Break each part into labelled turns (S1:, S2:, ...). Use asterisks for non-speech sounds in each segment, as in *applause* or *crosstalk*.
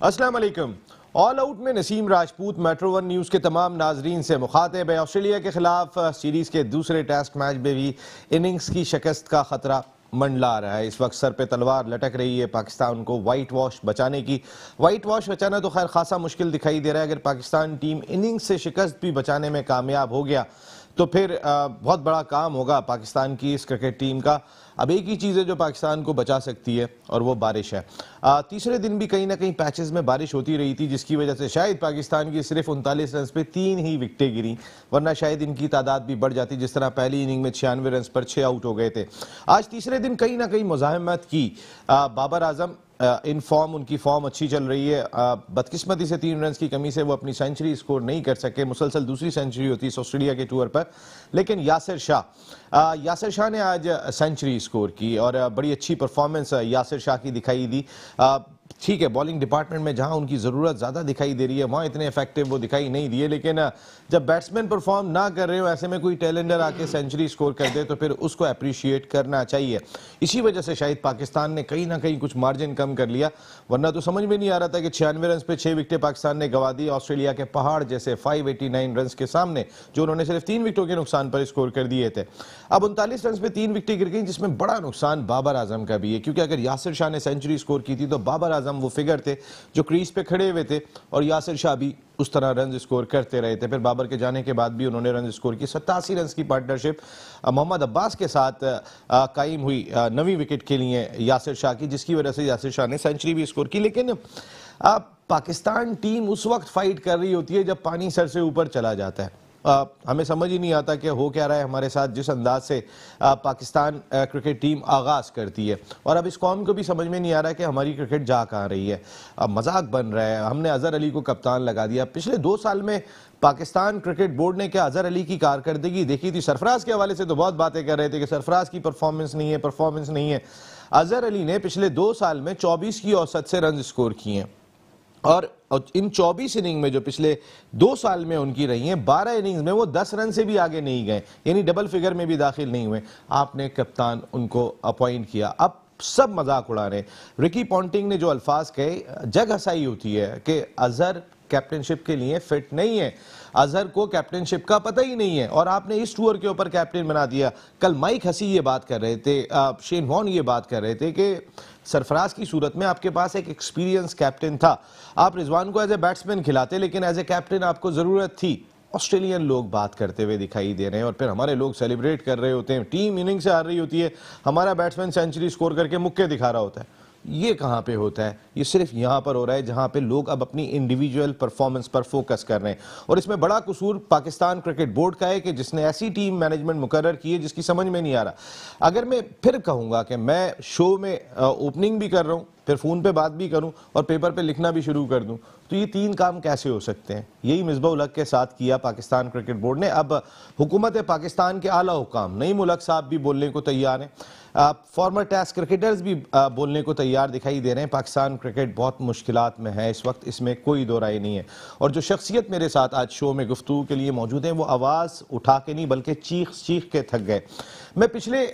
S1: अस्सलाम वालेकुम all out में Naseem Rajput Metro One News के तमाम नाजरीन से मुखातिब है। ऑस्ट्रेलिया के खिलाफ सीरीज़ के दूसरे टेस्ट मैच में भी इनिंग्स की शिकस्त का खतरा मंडला रहा है। इस वक्त सर पे तलवार लटक रही है पाकिस्तान को वाइट वॉश बचाने की। वाइट वॉश बचाना तो खैर खासा मुश्किल दिखाई दे रहा है, अगर पाकिस्तान टीम इनिंग्स से शिकस्त भी बचाने में कामयाब हो गया। तो फिर बहुत बड़ा काम होगा पाकिस्तान की इस क्रिकेट टीम का। अब एक ही चीज़ है जो पाकिस्तान को बचा सकती है, और वो बारिश है। तीसरे दिन भी कहीं ना कहीं पैचेस में बारिश होती रही थी, जिसकी वजह से शायद पाकिस्तान की सिर्फ़ उनतालीस रन पे तीन ही विकटें गिरी, वरना शायद इनकी तादाद भी बढ़ जाती, जिस तरह पहली इनिंग में छियानवे रन पर छः आउट हो गए थे। आज तीसरे दिन कहीं ना कहीं मुजाहमत की। बाबर आज़म इन फॉर्म उनकी फॉर्म अच्छी चल रही है। बदकिस्मती से तीन रन की कमी से वो अपनी सेंचुरी स्कोर नहीं कर सके। मुसलसल दूसरी सेंचुरी होती है ऑस्ट्रेलिया के टूर पर। लेकिन यासिर शाह यासिर शाह ने आज सेंचुरी स्कोर की और बड़ी अच्छी परफॉर्मेंस यासिर शाह की दिखाई दी। ठीक है बॉलिंग डिपार्टमेंट में जहाँ उनकी ज़रूरत ज़्यादा दिखाई दे रही है, वहाँ इतने इफ़ेक्टिव वो दिखाई नहीं दिए, लेकिन जब बैट्समैन परफॉर्म ना कर रहे हो, ऐसे में कोई टैलेंडर आके सेंचुरी स्कोर कर दे तो फिर उसको अप्रिशिएट करना चाहिए। इसी वजह से शायद पाकिस्तान ने कहीं ना कहीं कुछ मार्जिन कम कर लिया, वरना तो समझ में नहीं आ रहा था कि छियानवे रन पे छह विकेटें पाकिस्तान ने गवा दी, ऑस्ट्रेलिया के पहाड़ जैसे फाइव रन के सामने, जो उन्होंने सिर्फ़ तीन विकटों के नुकसान पर स्कोर कर दिए थे। अब उनतालीस रन पे तीन विकेटें गिर गई, जिसमें बड़ा नुकसान बाबर आज़म का भी है, क्योंकि अगर यासिर शाह ने सेंचुरी स्कोर की थी तो बाबर आज़म वो फिगर थे, जो क्रीज पे खड़े हुए थे और यासिर शाह भी उस तरह रन स्कोर करते रहे थे। फिर बाबर के जाने के बाद भी उन्होंने रन स्कोर की सत्तासी रन की पार्टनरशिप मोहम्मद अब्बास के साथ कायम हुई नवी विकेट के लिए यासिर शाह की, जिसकी वजह से यासिर शाह ने सेंचुरी भी स्कोर की। लेकिन पाकिस्तान टीम उस वक्त फाइट कर रही होती है जब पानी सर से ऊपर चला जाता है। आ, हमें समझ ही नहीं आता कि हो क्या रहा है हमारे साथ जिस अंदाज से आ, पाकिस्तान आ, क्रिकेट टीम आगाज़ करती है। और अब इस कौम को भी समझ में नहीं आ रहा है कि हमारी क्रिकेट जा कहाँ रही है। अब मज़ाक बन रहा है। हमने अजहर अली को कप्तान लगा दिया। पिछले दो साल में पाकिस्तान क्रिकेट बोर्ड ने क्या अजहर अली की कारकर्दगी देखी थी? सरफराज के हवाले से तो बहुत बातें कर रहे थे कि सरफराज की परफॉर्मेंस नहीं है परफॉर्मेंस नहीं है। अजहर अली ने पिछले दो साल में चौबीस की औसत से रन स्कोर किए हैं। और इन 24 इनिंग में जो पिछले दो साल में उनकी रही हैं 12 इनिंग्स में वो 10 रन से भी आगे नहीं गए, यानी डबल फिगर में भी दाखिल नहीं हुए। आपने कप्तान उनको अपॉइंट किया। अब सब मज़ाक उड़ा रहे रिकी पॉन्टिंग ने जो अल्फाज कहे, जग हसाई होती है कि अजहर कैप्टनशिप के लिए फिट नहीं है। अजहर को कैप्टनशिप का पता ही नहीं है और आपने इस टूर के ऊपर कैप्टन बना दिया। कल माइक हसी ये बात कर रहे थे शेन वॉन ये बात कर रहे थे कि सरफराज की सूरत में आपके पास एक एक्सपीरियंस कैप्टन था। आप रिजवान को एज ए बैट्समैन खिलाते, लेकिन एज ए कैप्टन आपको ज़रूरत थी ऑस्ट्रेलियन लोग बात करते हुए दिखाई दे रहे हैं और फिर हमारे लोग सेलिब्रेट कर रहे होते हैं। टीम इनिंग से आ रही होती है। हमारा बैट्समैन सेंचुरी स्कोर करके मुक्के दिखा रहा होता है। ये कहाँ पे होता है? ये सिर्फ़ यहाँ पर हो रहा है, जहाँ पे लोग अब अपनी इंडिविजुअल परफॉर्मेंस पर फोकस कर रहे हैं। और इसमें बड़ा कसूर पाकिस्तान क्रिकेट बोर्ड का है कि जिसने ऐसी टीम मैनेजमेंट मुकर की है जिसकी समझ में नहीं आ रहा। अगर मैं फिर कहूँगा कि मैं शो में ओपनिंग भी कर रहा हूँ, फिर फ़ोन पे बात भी करूँ और पेपर पे लिखना भी शुरू कर दूँ तो ये तीन काम कैसे हो सकते हैं? यही मिसबा उलग के साथ किया पाकिस्तान क्रिकेट बोर्ड ने। अब हुकूमत पाकिस्तान के आला हुकाम नई मुलक साहब भी बोलने को तैयार हैं। फॉर्मर टेस्ट क्रिकेटर्स भी बोलने को तैयार दिखाई दे रहे हैं। पाकिस्तान क्रिकेट बहुत मुश्किल में है। इस वक्त इसमें कोई दो राय नहीं है। और जो शख्सियत मेरे साथ आज शो में गुफ्तु के लिए मौजूद हैं, वो आवाज़ उठा के नहीं, बल्कि चीख चीख के थक गए। मैं पिछले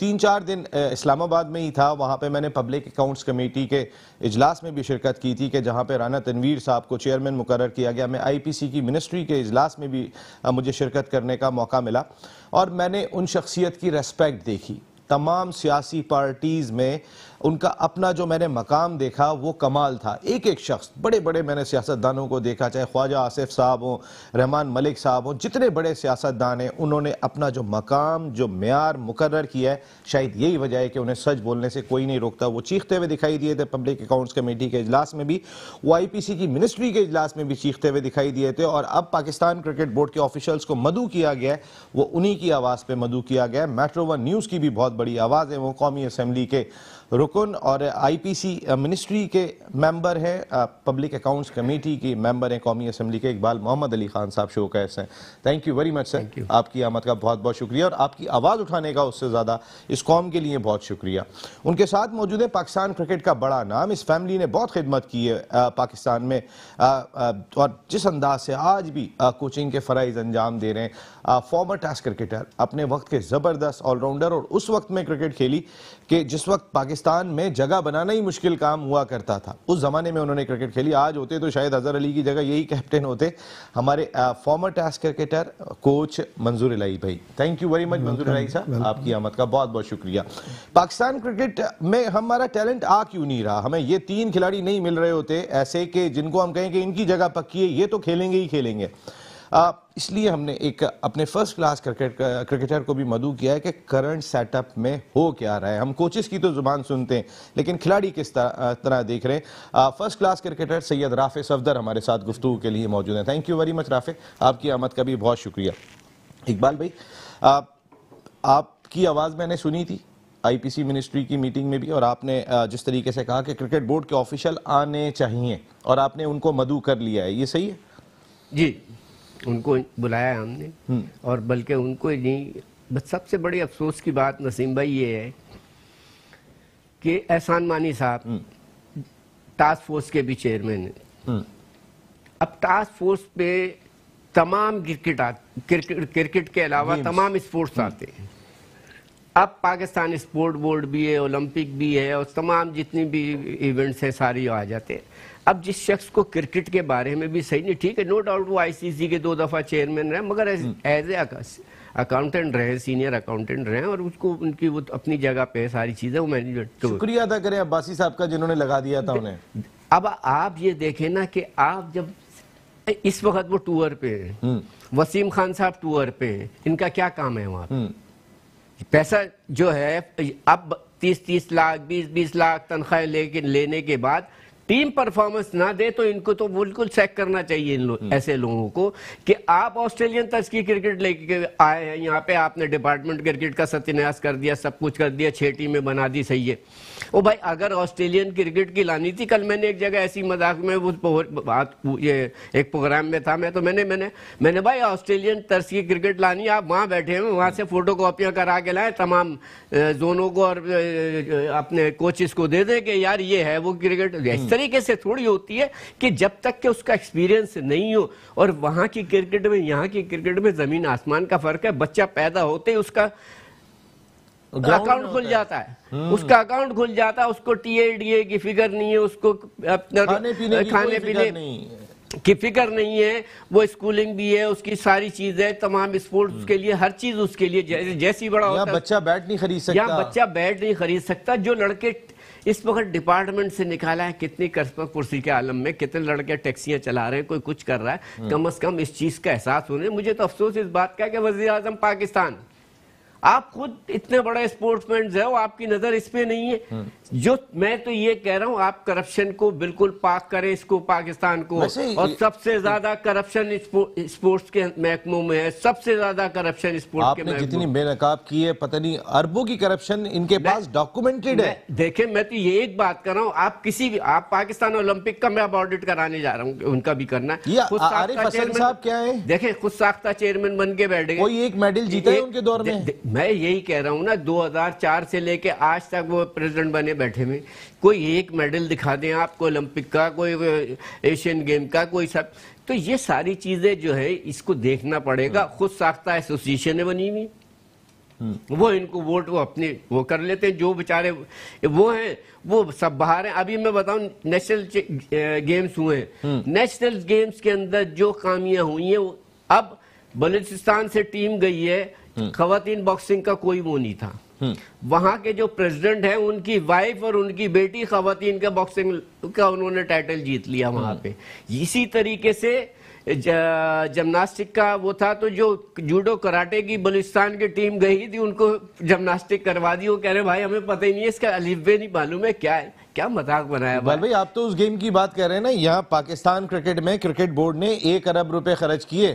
S1: तीन चार दिन इस्लामाबाद में ही था। वहाँ पे मैंने पब्लिक अकाउंट्स कमेटी के इजलास में भी शिरकत की थी कि जहाँ पे राना तनवीर साहब को चेयरमैन मुकर किया गया। मैं आईपीसी की मिनिस्ट्री के इजलास में भी मुझे शिरकत करने का मौका मिला। और मैंने उन शख्सियत की रेस्पेक्ट देखी। तमाम सियासी पार्टीज़ में उनका अपना जो मैंने मकाम देखा, वो कमाल था। एक एक शख्स बड़े बड़े मैंने सियासतदानों को देखा, चाहे ख्वाजा आसिफ साहब हों, रहमान मलिक साहब हों, जितने बड़े सियासतदान हैं, उन्होंने अपना जो मकाम, जो मैार मुकर किया है, शायद यही वजह है कि उन्हें सच बोलने से कोई नहीं रोकता। वो चीखते हुए दिखाई दिए थे, पब्लिक अकाउंट्स कमेटी के अजलास में भी वो आई पी सी की मिनिस्ट्री के अजलास में भी चीखते हुए दिखाई दिए थे, और अब पाकिस्तान क्रिकेट बोर्ड के ऑफिशल्स को मदू किया गया वो उन्हीं की आवाज़ पर मदू किया गया है। मेट्रो वन न्यूज़ की भी बहुत बड़ी आवाज़ है, वो कौमी असम्बली के रुकन और आईपीसी मिनिस्ट्री के मेंबर हैं पब्लिक अकाउंट्स कमेटी के मेंबर हैं कौमी असम्बली के इकबाल मोहम्मद अली खान साहब शो कैसे हैं thank you very much sir आपकी आमद का बहुत बहुत शुक्रिया और आपकी आवाज़ उठाने का उससे ज़्यादा इस कौम के लिए बहुत शुक्रिया। उनके साथ मौजूद है पाकिस्तान क्रिकेट का बड़ा नाम। इस फैमिली ने बहुत खिदमत की है पाकिस्तान में और जिस अंदाज से आज भी कोचिंग के फ़राइज अंजाम दे रहे हैं फॉर्मर टेस्ट क्रिकेटर अपने वक्त के ज़बरदस्त ऑलराउंडर और उस वक्त में क्रिकेट खेली। कि जिस वक्त पाकिस्तान में जगह बनाना ही मुश्किल काम हुआ करता था उस जमाने में उन्होंने क्रिकेट खेली। आज होते तो शायद अजहर अली की जगह यही कैप्टन होते। हमारे फॉर्मर टेस्ट क्रिकेटर कोच मंजूर इलाई भाई। थैंक यू वेरी मच मंजूर इलाई साहब। आपकी आमद का बहुत बहुत शुक्रिया। पाकिस्तान क्रिकेट में हमारा टैलेंट आ क्यों नहीं रहा? हमें ये तीन खिलाड़ी नहीं मिल रहे होते ऐसे कि जिनको हम कहें कि इनकी जगह पक्की है ये तो खेलेंगे ही खेलेंगे। इसलिए हमने एक अपने फ़र्स्ट क्लास क्रिकेट क्रिकेटर को भी मदू किया है कि करंट सेटअप में हो क्या रहा है। हम कोचेस की तो ज़ुबान सुनते हैं, लेकिन खिलाड़ी किस तरह देख रहे हैं। First class cricketer Syed Rafay Safdar हमारे साथ गुफ्तु के लिए मौजूद हैं। Thank you very much Rafay. आपकी आमद का भी बहुत शुक्रिया। इकबाल भाई आपकी आवाज़ मैंने सुनी थी आईपीसी मिनिस्ट्री की मीटिंग में भी, और आपने जिस तरीके से कहा कि क्रिकेट बोर्ड के ऑफिशियल आने चाहिए, और आपने उनको मदू कर लिया है। ये सही है?
S2: जी। उनको बुलाया हमने हम्म। और बल्कि उनको नहीं बस सबसे बड़ी अफसोस की बात नसीम भाई ये है कि एहसान मानी साहब हम्म। टास्क फोर्स के भी चेयरमैन हैं हम्म। अब टास्क फोर्स पे तमाम क्रिकेट क्रिकेट क्रिकेट के अलावा तमाम स्पोर्ट्स आते हैं अब पाकिस्तान स्पोर्ट बोर्ड भी है ओलंपिक भी है और तमाम जितनी भी इवेंट्स हैं सारी आ जाते हैं अब जिस शख्स को क्रिकेट के बारे में भी सही नहीं ठीक है नो डाउट वो आईसीसी के दो दफ़ा चेयरमैन रहे मगर एज ए अकाउंटेंट रहे सीनियर अकाउंटेंट रहे और उसको उनकी वो अपनी जगह पे सारी चीज़ें वो मैनेजमेंट
S1: तो शुक्रिया अदा करें अब्बासी साहब का जिन्होंने लगा दिया था उन्हें
S2: अब आप ये देखें ना कि आप जब इस वक्त वो टूर पे हैं हम्म। वसीम खान साहब टूर पे हैं इनका क्या काम है वहाँ हम्म। पैसा जो है अब तीस तीस लाख बीस बीस लाख तनख्वाह लेके लेने के बाद टीम परफॉर्मेंस ना दे तो इनको तो बिल्कुल चेक करना चाहिए इन लो, हम्म। ऐसे लोगों को कि आप ऑस्ट्रेलियन तर्ज की क्रिकेट लेके आए हैं यहाँ पे आपने डिपार्टमेंट क्रिकेट का सत्यानाश कर दिया सब कुछ कर दिया छह टीमें बना दी सही है ओ भाई अगर ऑस्ट्रेलियन क्रिकेट की लानी थी कल मैंने एक जगह ऐसी मज़ाक में वो बात ये एक प्रोग्राम में था मैं तो मैंने मैंने मैंने भाई ऑस्ट्रेलियन तर्ज की क्रिकेट लानी आप वहाँ बैठे हैं वहाँ से फ़ोटो कॉपियाँ करा के लाए तमाम जोनों को और अपने कोचिस को दे दें कि यार ये है वो क्रिकेट इस हम्म। तरीके से थोड़ी होती है कि जब तक कि उसका एक्सपीरियंस नहीं हो और वहाँ की क्रिकेट में यहाँ की क्रिकेट में ज़मीन आसमान का फ़र्क है बच्चा पैदा होते ही उसका अकाउंट खुल जाता है। हम्म। उसका अकाउंट खुल जाता है उसको टीए की फिगर नहीं है उसको खाने पीने खाने पीने की फ़िक्र नहीं है वो स्कूलिंग भी है उसकी सारी चीज़ें तमाम स्पोर्ट्स हम्म। के लिए हर चीज़ उसके लिए जैसे जैसी बड़ा होता
S1: बच्चा बैट नहीं खरीद सकता।
S2: बच्चा बैट नहीं खरीद सकता जो लड़के इस वक्त डिपार्टमेंट से निकाला है कितनी कुर्सी के आलम में कितने लड़के टैक्सियाँ चला रहे हैं कोई कुछ कर रहा है हम्म। कम अज कम इस चीज़ का एहसास होने मुझे तो अफसोस इस बात का है कि वजी अजम पाकिस्तान आप खुद इतने बड़े स्पोर्ट्समैन है आपकी नज़र इस पे नहीं है। हम्म। जो मैं तो ये कह रहा हूँ आप करप्शन को बिल्कुल पाक करें इसको पाकिस्तान को। और सबसे ज़्यादा करप्शन स्पोर्ट्स के महकमों में है। सबसे ज़्यादा करप्शन स्पोर्ट्स
S1: के जितनी बेनकाब की है पता नहीं अरबों की करप्शन इनके पास डॉक्यूमेंटेड है।
S2: देखे मैं तो ये एक बात कर रहा हूँ आप किसी भी आप पाकिस्तान ओलंपिक का मैं अब ऑडिट कराने जा रहा हूँ उनका भी करना
S1: है। क्या है?
S2: देखे खुद साख्ता चेयरमैन बन के बैठ
S1: कोई एक मेडल जीते उनके दौर में?
S2: मैं यही कह रहा हूँ ना 2004 से लेके आज तक वो प्रेसिडेंट बने बैठे में कोई एक मेडल दिखा दें आपको ओलंपिक का कोई एशियन गेम का कोई सब। तो ये सारी चीज़ें जो है इसको देखना पड़ेगा। हम्म। खुद साख्ता एसोसिएशन ने बनी हुई। हम्म। वो इनको वोट वो अपने वो कर लेते हैं। जो बेचारे वो हैं वो सब बाहर हैं। अभी मैं बताऊँ नेशनल गेम्स हुए हैं। नेशनल हम्म। गेम्स के अंदर जो कामियाँ हुई हैं अब बलूचिस्तान से टीम गई है खातन बॉक्सिंग का कोई वो नहीं था। वहाँ के जो प्रेसिडेंट है उनकी वाइफ और उनकी बेटी खातन का बॉक्सिंग का उन्होंने टाइटल जीत लिया वहाँ पे। इसी तरीके से जमनास्टिक का वो था तो जो जूडो कराटे की बलुस्तान की टीम गई थी उनको जमनास्टिक करवा दी। वो कह रहे भाई हमें पता ही नहीं है इसका अलिफे नहीं मालूम है क्या है? क्या मज़ाक बनाया
S1: भाई भाई आप तो उस गेम की बात कर रहे हैं ना यहाँ पाकिस्तान क्रिकेट में क्रिकेट बोर्ड ने एक अरब रुपए खर्च किए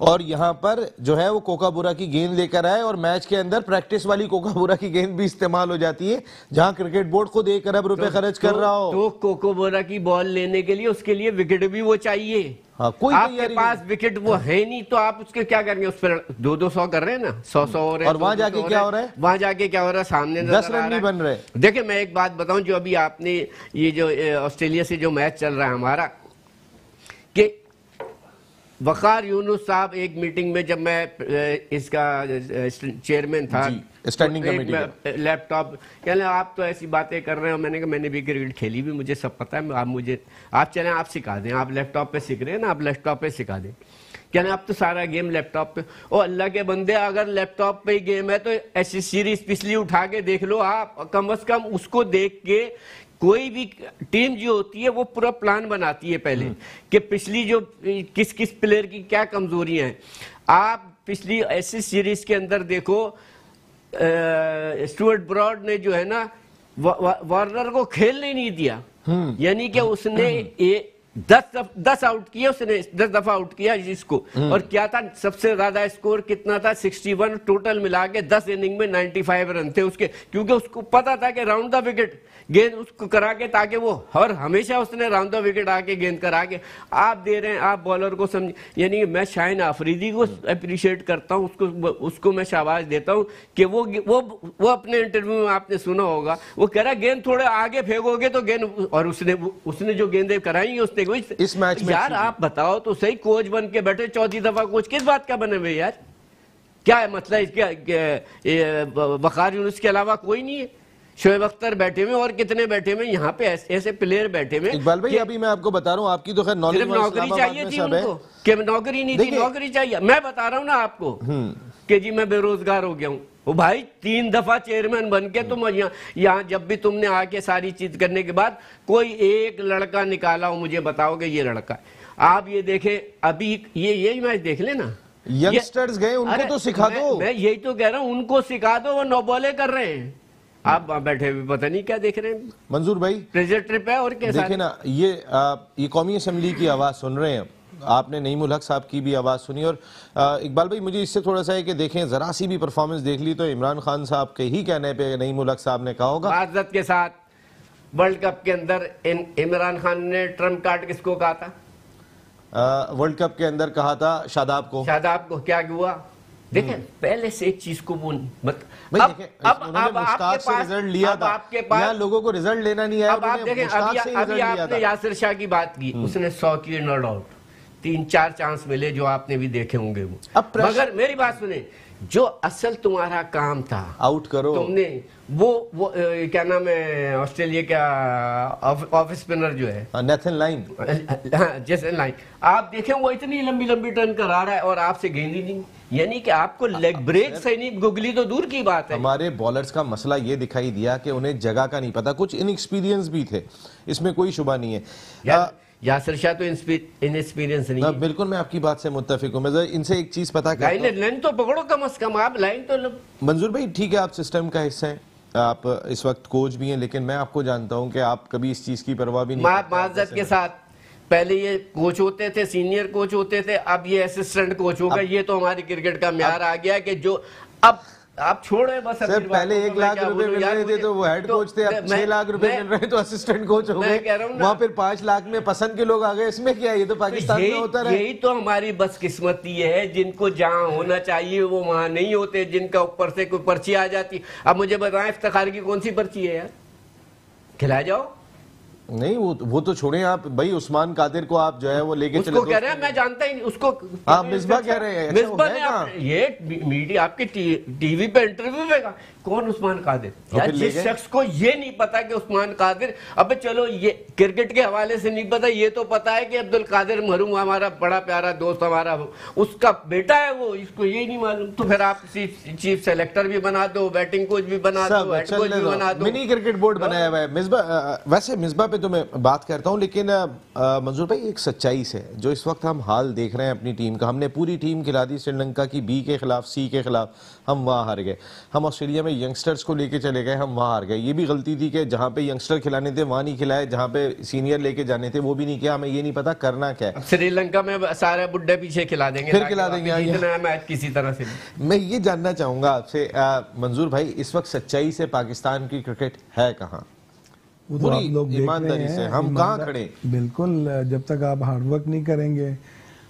S1: और यहाँ पर जो है वो कोकाबुरा की गेंद लेकर आए और मैच के अंदर प्रैक्टिस वाली कोकाबुरा की गेंद भी इस्तेमाल हो जाती है जहाँ क्रिकेट बोर्ड खुद एक अरब रुपए तो, खर्च कर तो, रहा हो।
S2: तो कोकोबोरा की बॉल लेने के लिए उसके लिए विकेट भी वो चाहिए। हाँ, कोई आपके पास विकेट वो है नहीं तो आप उसके क्या करेंगे उस पर दो दो सौ कर रहे हैं ना? सौ सौ
S1: और और वहाँ जाके क्या हो रहा है?
S2: वहाँ जाके क्या हो रहा है? सामने
S1: दस रन नहीं बन रहे।
S2: देखिए मैं एक बात बताऊँ जो अभी आपने ये जो ऑस्ट्रेलिया से जो मैच चल रहा है हमारा वकार यूनुस साहब एक मीटिंग में जब मैं इसका चेयरमैन था
S1: स्टैंडिंग कमेटी का
S2: लैपटॉप कहने आप तो ऐसी बातें कर रहे हो। मैंने कहा मैंने भी क्रिकेट खेली भी मुझे सब पता है आप मुझे आप चले आप सिखा दें आप लैपटॉप पे सीख रहे हैं ना आप लैपटॉप पे सिखा दें। कहने आप तो सारा गेम लैपटॉप पे ओ अल्लाह के बंदे अगर लैपटॉप पे ही गेम है तो ऐसी सीरीज़ पिछली उठा के देख लो आप कम अज कम उसको देख के कोई भी टीम जो होती है वो पूरा प्लान बनाती है पहले कि पिछली जो किस किस प्लेयर की क्या कमजोरियाँ हैं। आप पिछली ऐसी सीरीज़ के अंदर देखो स्टुअर्ट ब्रॉड ने जो है ना वार्नर को खेलने नहीं दिया। यानी कि उसने ये दस दफ, दस आउट किया उसने दस दफ़ा आउट किया इसको और क्या था? सबसे ज़्यादा स्कोर कितना था? 61 टोटल मिला के 10 इनिंग में 95 रन थे उसके। क्योंकि उसको पता था कि राउंड द विकेट गेंद उसको करा के ताकि वो हर हमेशा उसने राउंड द विकेट आके गेंद करा के। आप दे रहे हैं आप बॉलर को समझ यानी मैं शाहिन आफरीदी को अप्रिशिएट करता हूँ उसको उसको मैं शाबाश देता हूँ कि वो वो वो अपने इंटरव्यू में आपने सुना होगा। वो कह रहा गेंद थोड़े आगे फेंकोगे तो गेंद और उसने उसने जो गेंदें कराई उसने कोई
S1: इस मैच में
S2: यार आप बताओ तो सही कोच बन के बैठे चौथी दफ़ा कोच किस बात का बने हुए यार? क्या है मतलब इसके बखार यूनुस के अलावा कोई नहीं है? शोएब अख्तर बैठे हुए और कितने बैठे हुए यहाँ पे ऐसे, ऐसे प्लेयर बैठे हुए
S1: इकबाल भाई अभी मैं आपको बता रहा हूँ आपकी तो खैर नॉलेज
S2: नौकरी चाहिए थी उनको कि नौकरी नहीं थी नौकरी चाहिए। मैं बता रहा हूँ ना आपको कि जी मैं बेरोजगार हो गया हूँ। वो भाई तीन दफ़ा चेयरमैन बन के तुम यहाँ यहाँ जब भी तुमने आके सारी चीज़ करने के बाद कोई एक लड़का निकाला हो मुझे बताओ कि ये लड़का है। आप ये देखें अभी ये यही मैच देख लेना।
S1: यंगस्टर्स गए उनको तो सिखा
S2: मैं-
S1: दो।
S2: मैं यही तो कह रहा हूँ उनको सिखा दो वो नौ बॉले कर रहे हैं। आप वहाँ बैठे हुए पता नहीं क्या देख रहे हैं।
S1: मंजूर भाई
S2: प्रेजर ट्रिप है और कैसा
S1: देखिए ना ये आ, ये कौमी असम्बली की आवाज़ सुन रहे हैं। आपने नईम उल हक साहब की भी आवाज़ सुनी और इकबाल भाई मुझे इससे थोड़ा सा है कि देखें जरा सी भी परफॉर्मेंस देख ली तो इमरान खान साहब के ही कहने पे नईम उल हक साहब ने कहा होगा।
S2: माजत के साथ वर्ल्ड कप के अंदर इमरान खान ने ट्रंप कार्ड किसको कहा था?
S1: वर्ल्ड कप के अंदर कहा था शादाब को।
S2: शादाब को। क्या हुआ? देखें पहले से एक चीज़ को वो मत अब अब अब आपके पास
S1: रिज़ल्ट लिया
S2: अब
S1: था।
S2: आपके पास
S1: यहाँ लोगों को रिज़ल्ट लेना नहीं आया
S2: अब आप देखें अभी अभी आपने यासिर शाह की बात की उसने सौ किए नो डाउट तीन चार चांस मिले जो आपने भी देखे होंगे वो।
S1: अब
S2: मगर मेरी बात सुने जो असल तुम्हारा काम था
S1: आउट करो।
S2: तुमने वो वो क्या नाम है ऑस्ट्रेलिया का ऑफ़ स्पिनर जो है।
S1: नेथन लाइन
S2: हाँ, जैसे लाइन आप देखें वो इतनी लंबी लंबी टर्न करा रहा है और आपसे गेंद ही नहीं। यानी कि आपको लेग ब्रेक से नहीं गुगली तो दूर की बात है।
S1: हमारे बॉलर्स का मसला ये दिखाई दिया कि उन्हें जगह का नहीं पता कुछ इनएक्सपीरियंस भी थे। इसमें कोई शुबा नहीं है।
S2: यासर शाह तो इनएक्सपीरियंस नहीं है।
S1: बिल्कुल मैं आपकी बात से मुत्तफिक हूँ। मैं इनसे एक चीज़ पता
S2: लाइन लाइन तो पकड़ो कम से कम आप लाइन तो।
S1: मंजूर भाई ठीक है आप सिस्टम का हिस्सा हैं। आप इस वक्त कोच भी हैं लेकिन मैं आपको जानता हूँ कि आप कभी इस चीज़ की परवाह भी नहीं।
S2: माजत के साथ पहले ये कोच होते थे सीनियर कोच होते थे अब ये असिस्टेंट कोच होगा। ये तो हमारी क्रिकेट का म्यार आ गया कि जो अब आप छोड़े बस
S1: सर पहले एक लाख रुपए मिल रहे थे तो वो हेड कोच थे अब छह लाख रुपए मिल रहे हैं तो असिस्टेंट कोच हो गए। वहाँ फिर पाँच लाख में पसंद के लोग आ गए। इसमें क्या है? ये तो पाकिस्तान में होता रहे
S2: यही तो हमारी बदकिस्मती है जिनको जहाँ होना चाहिए वो वहाँ नहीं होते जिनका ऊपर से कोई पर्ची आ जाती। अब मुझे बताएँ इफ्तार की कौन सी पर्ची है यार? खिला जाओ।
S1: नहीं वो वो तो छोड़े आप। भाई उस्मान कादिर को आप जो है वो लेके चले
S2: कह रहे हैं मैं जानता ही नहीं उसको
S1: हाँ, मिसबा कह रहे हैं। अच्छा,
S2: मिसबा ने आप- ये मीडिया आपके टी- टीवी पे इंटरव्यू में कौन उस्मान कादिर? यार जिस शख्स को ये नहीं पता कि उस्मान कादिर अबे चलो ये क्रिकेट के हवाले से नहीं पता ये तो पता है कि अब्दुल कादिर महरूम हमारा बड़ा प्यारा दोस्त हमारा उसका बेटा है वो इसको ये नहीं मालूम। तो फिर आप चीफ सेलेक्टर भी बना दो बैटिंग कोच भी बना दो हेड कोच भी बना दो।
S1: मिनी क्रिकेट बोर्ड बनाया हुआ है। मिसबा वैसे मिसबा पे तो मैं बात करता हूँ लेकिन मंजूर भाई एक सच्चाई से जो इस वक्त हम हाल देख रहे हैं अपनी टीम का हमने पूरी टीम खिला दी श्रीलंका की बी के खिलाफ सी के खिलाफ हम वहाँ हार गए। हम ऑस्ट्रेलिया में यंगस्टर्स को लेके चले गए हम वहाँ हार गए। ये भी गलती थी कि जहाँ पे यंगस्टर खिलाने थे वहाँ नहीं खिलाए जहाँ पे सीनियर लेके जाने थे वो भी नहीं किया। हमें ये नहीं पता करना क्या है।
S2: श्रीलंका में सारे बुड्ढे पीछे खिला देंगे
S1: फिर खिला देंगे, हाँ,
S2: मैच किसी तरह से।
S1: मैं ये जानना चाहूँगा आपसे मंजूर भाई इस वक्त सच्चाई से पाकिस्तान की क्रिकेट है कहाँ? पूरी
S3: लोग
S1: ईमानदारी से, हम कहाँ खड़े?
S3: बिल्कुल जब तक आप हार्डवर्क नहीं करेंगे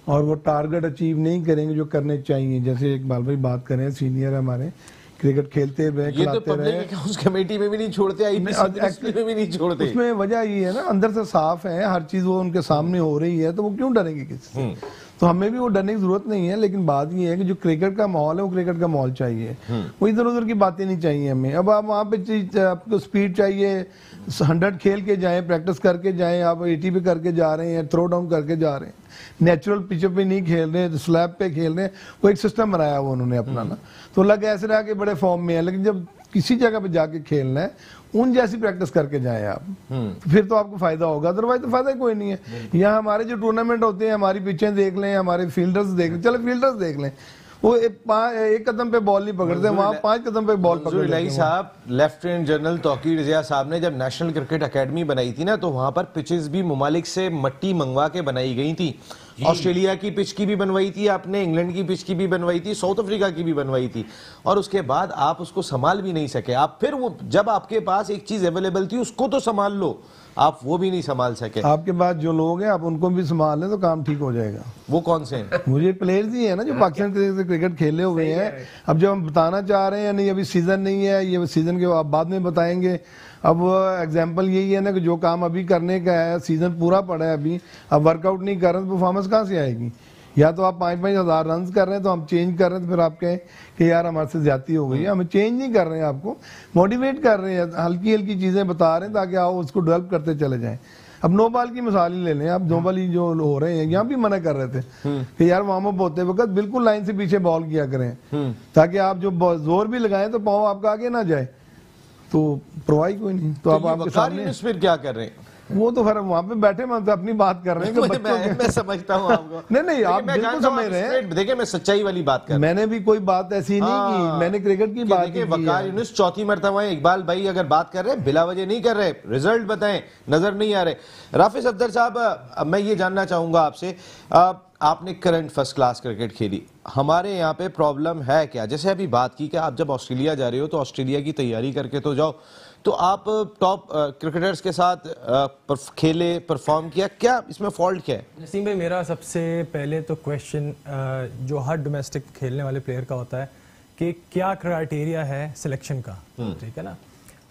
S3: और वो टारगेट अचीव नहीं करेंगे जो करने चाहिए। जैसे एक इकबाल भाई बात करें सीनियर हमारे क्रिकेट खेलते रहे
S1: ये तो
S3: रहे।
S1: अकाउंट्स कमेटी में भी नहीं छोड़ते आईपीसी में भी नहीं छोड़ते।
S3: उसमें वजह ये है ना अंदर से साफ़ है हर चीज़ वो उनके सामने हो रही है तो वो क्यों डरेंगे किसी से? तो हमें भी वो डरने की ज़रूरत नहीं है लेकिन बात ये है कि जो क्रिकेट का माहौल है वो क्रिकेट का माहौल चाहिए। वो इधर उधर की बातें नहीं चाहिए हमें। अब आप वहाँ पे चीज- आपको स्पीड चाहिए हंड्रेड खेल के जाएँ प्रैक्टिस करके जाएँ आप एटी पे करके जा रहे हैं थ्रो डाउन करके जा रहे हैं। नेचुरल पिचर पे नहीं खेल रहे हैं स्लैब पे खेल रहे हैं। वो एक सिस्टम बनाया हुआ उन्होंने अपना ना तो लग ऐसे रहा कि बड़े फॉर्म में है लेकिन जब किसी जगह पे जाके खेलना है उन जैसी प्रैक्टिस करके जाएँ आप। तो फिर तो आपको फ़ायदा होगा अदरवाइज़ तो फ़ायदा कोई नहीं है। यहाँ हमारे जो टूर्नामेंट होते हैं हमारी पिचें देख लें हमारे फील्डर्स देख लें चलो फील्डर्स देख लें। वो एक, एक कदम पे बॉल नहीं पकड़ते वहाँ पाँच कदम पे बॉल पकड़
S1: मंजूर इलाही साहब लेफ्टिनेंट जनरल तौकीर रजिया साहब ने जब नेशनल क्रिकेट एकेडमी बनाई थी ना तो वहाँ पर पिचेस भी ममालिक से मट्टी मंगवा के बनाई गई थी। ऑस्ट्रेलिया की पिच की भी बनवाई थी आपने इंग्लैंड की पिच की भी बनवाई थी साउथ अफ्रीका की भी बनवाई थी। और उसके बाद आप उसको संभाल भी नहीं सके। आप फिर वो जब आपके पास एक चीज़ अवेलेबल थी उसको तो संभाल लो। आप वो भी नहीं संभाल सके।
S3: आपके पास जो लोग हैं आप उनको भी संभाल लें तो काम ठीक हो जाएगा।
S1: वो कौन से हैं?
S3: मुझे प्लेयर्स ही है ना जो *laughs* पाकिस्तान क्रिकेट से क्रिकेट खेले हुए हैं। अब जब हम बताना चाह रहे हैं नहीं अभी सीज़न नहीं है ये सीज़न के आप बाद में बताएँगे। अब एग्ज़ाम्पल यही है ना कि जो काम अभी करने का है सीज़न पूरा पड़ा है अभी। अब वर्कआउट नहीं कर रहे तो परफॉर्मेंस कहाँ से आएगी? या तो आप पाँच पाँच हज़ार रन कर रहे हैं तो हम चेंज कर रहे हैं तो फिर आप कहें कि यार हमारे से ज़्यादा हो गई है। हमें चेंज नहीं कर रहे हैं आपको मोटिवेट कर रहे हैं हल्की हल्की चीज़ें बता रहे हैं ताकि आप उसको डेवलप करते चले जाएँ। अब नो बॉल की मिसाल ही ले लें आप नो बॉल ही जो हो रहे हैं यहाँ भी मना कर रहे थे कि यार वार्म अप होते वक्त बिल्कुल लाइन से पीछे बॉल किया करें ताकि आप जो ज़ोर भी लगाएँ तो पाँव आपका आगे ना जाए। तो परवाही कोई नहीं। तो
S1: तो ये
S3: आपके सामने
S1: फिर क्या कर रहे हैं?
S3: वो तो फिर वहाँ पे बैठे हम तो अपनी बात कर रहे हैं कि
S1: मैं,
S3: बच्चों
S1: मैं, मैं समझता हूँ आपको
S3: नहीं, नहीं, आप
S1: मैं
S3: बिल्कुल समझ रहे हैं।
S1: देखिए मैं सच्चाई वाली बात कर
S3: मैंने भी कोई बात ऐसी नहीं
S1: हाँ।
S3: की मैंने क्रिकेट की बात की
S1: वकार यूनुस चौथी मरतबा है। इकबाल भाई अगर बात कर रहे हैं बिला वजह नहीं कर रहे रिज़ल्ट बताएँ नज़र नहीं आ रहे राफिज अफ्तर साहब मैं ये जानना चाहूँगा आपसे आपने करंट फ़र्स्ट क्लास क्रिकेट खेली हमारे यहाँ पे प्रॉब्लम है क्या जैसे अभी बात की कि आप जब ऑस्ट्रेलिया जा रहे हो तो ऑस्ट्रेलिया की तैयारी करके तो जाओ तो आप टॉप क्रिकेटर्स के साथ परफ- खेले परफॉर्म किया क्या इसमें फॉल्ट क्या है?
S4: नसीम भाई मेरा सबसे पहले तो क्वेश्चन जो हर डोमेस्टिक खेलने वाले प्लेयर का होता है कि क्या क्राइटेरिया है सिलेक्शन का? ठीक है ना?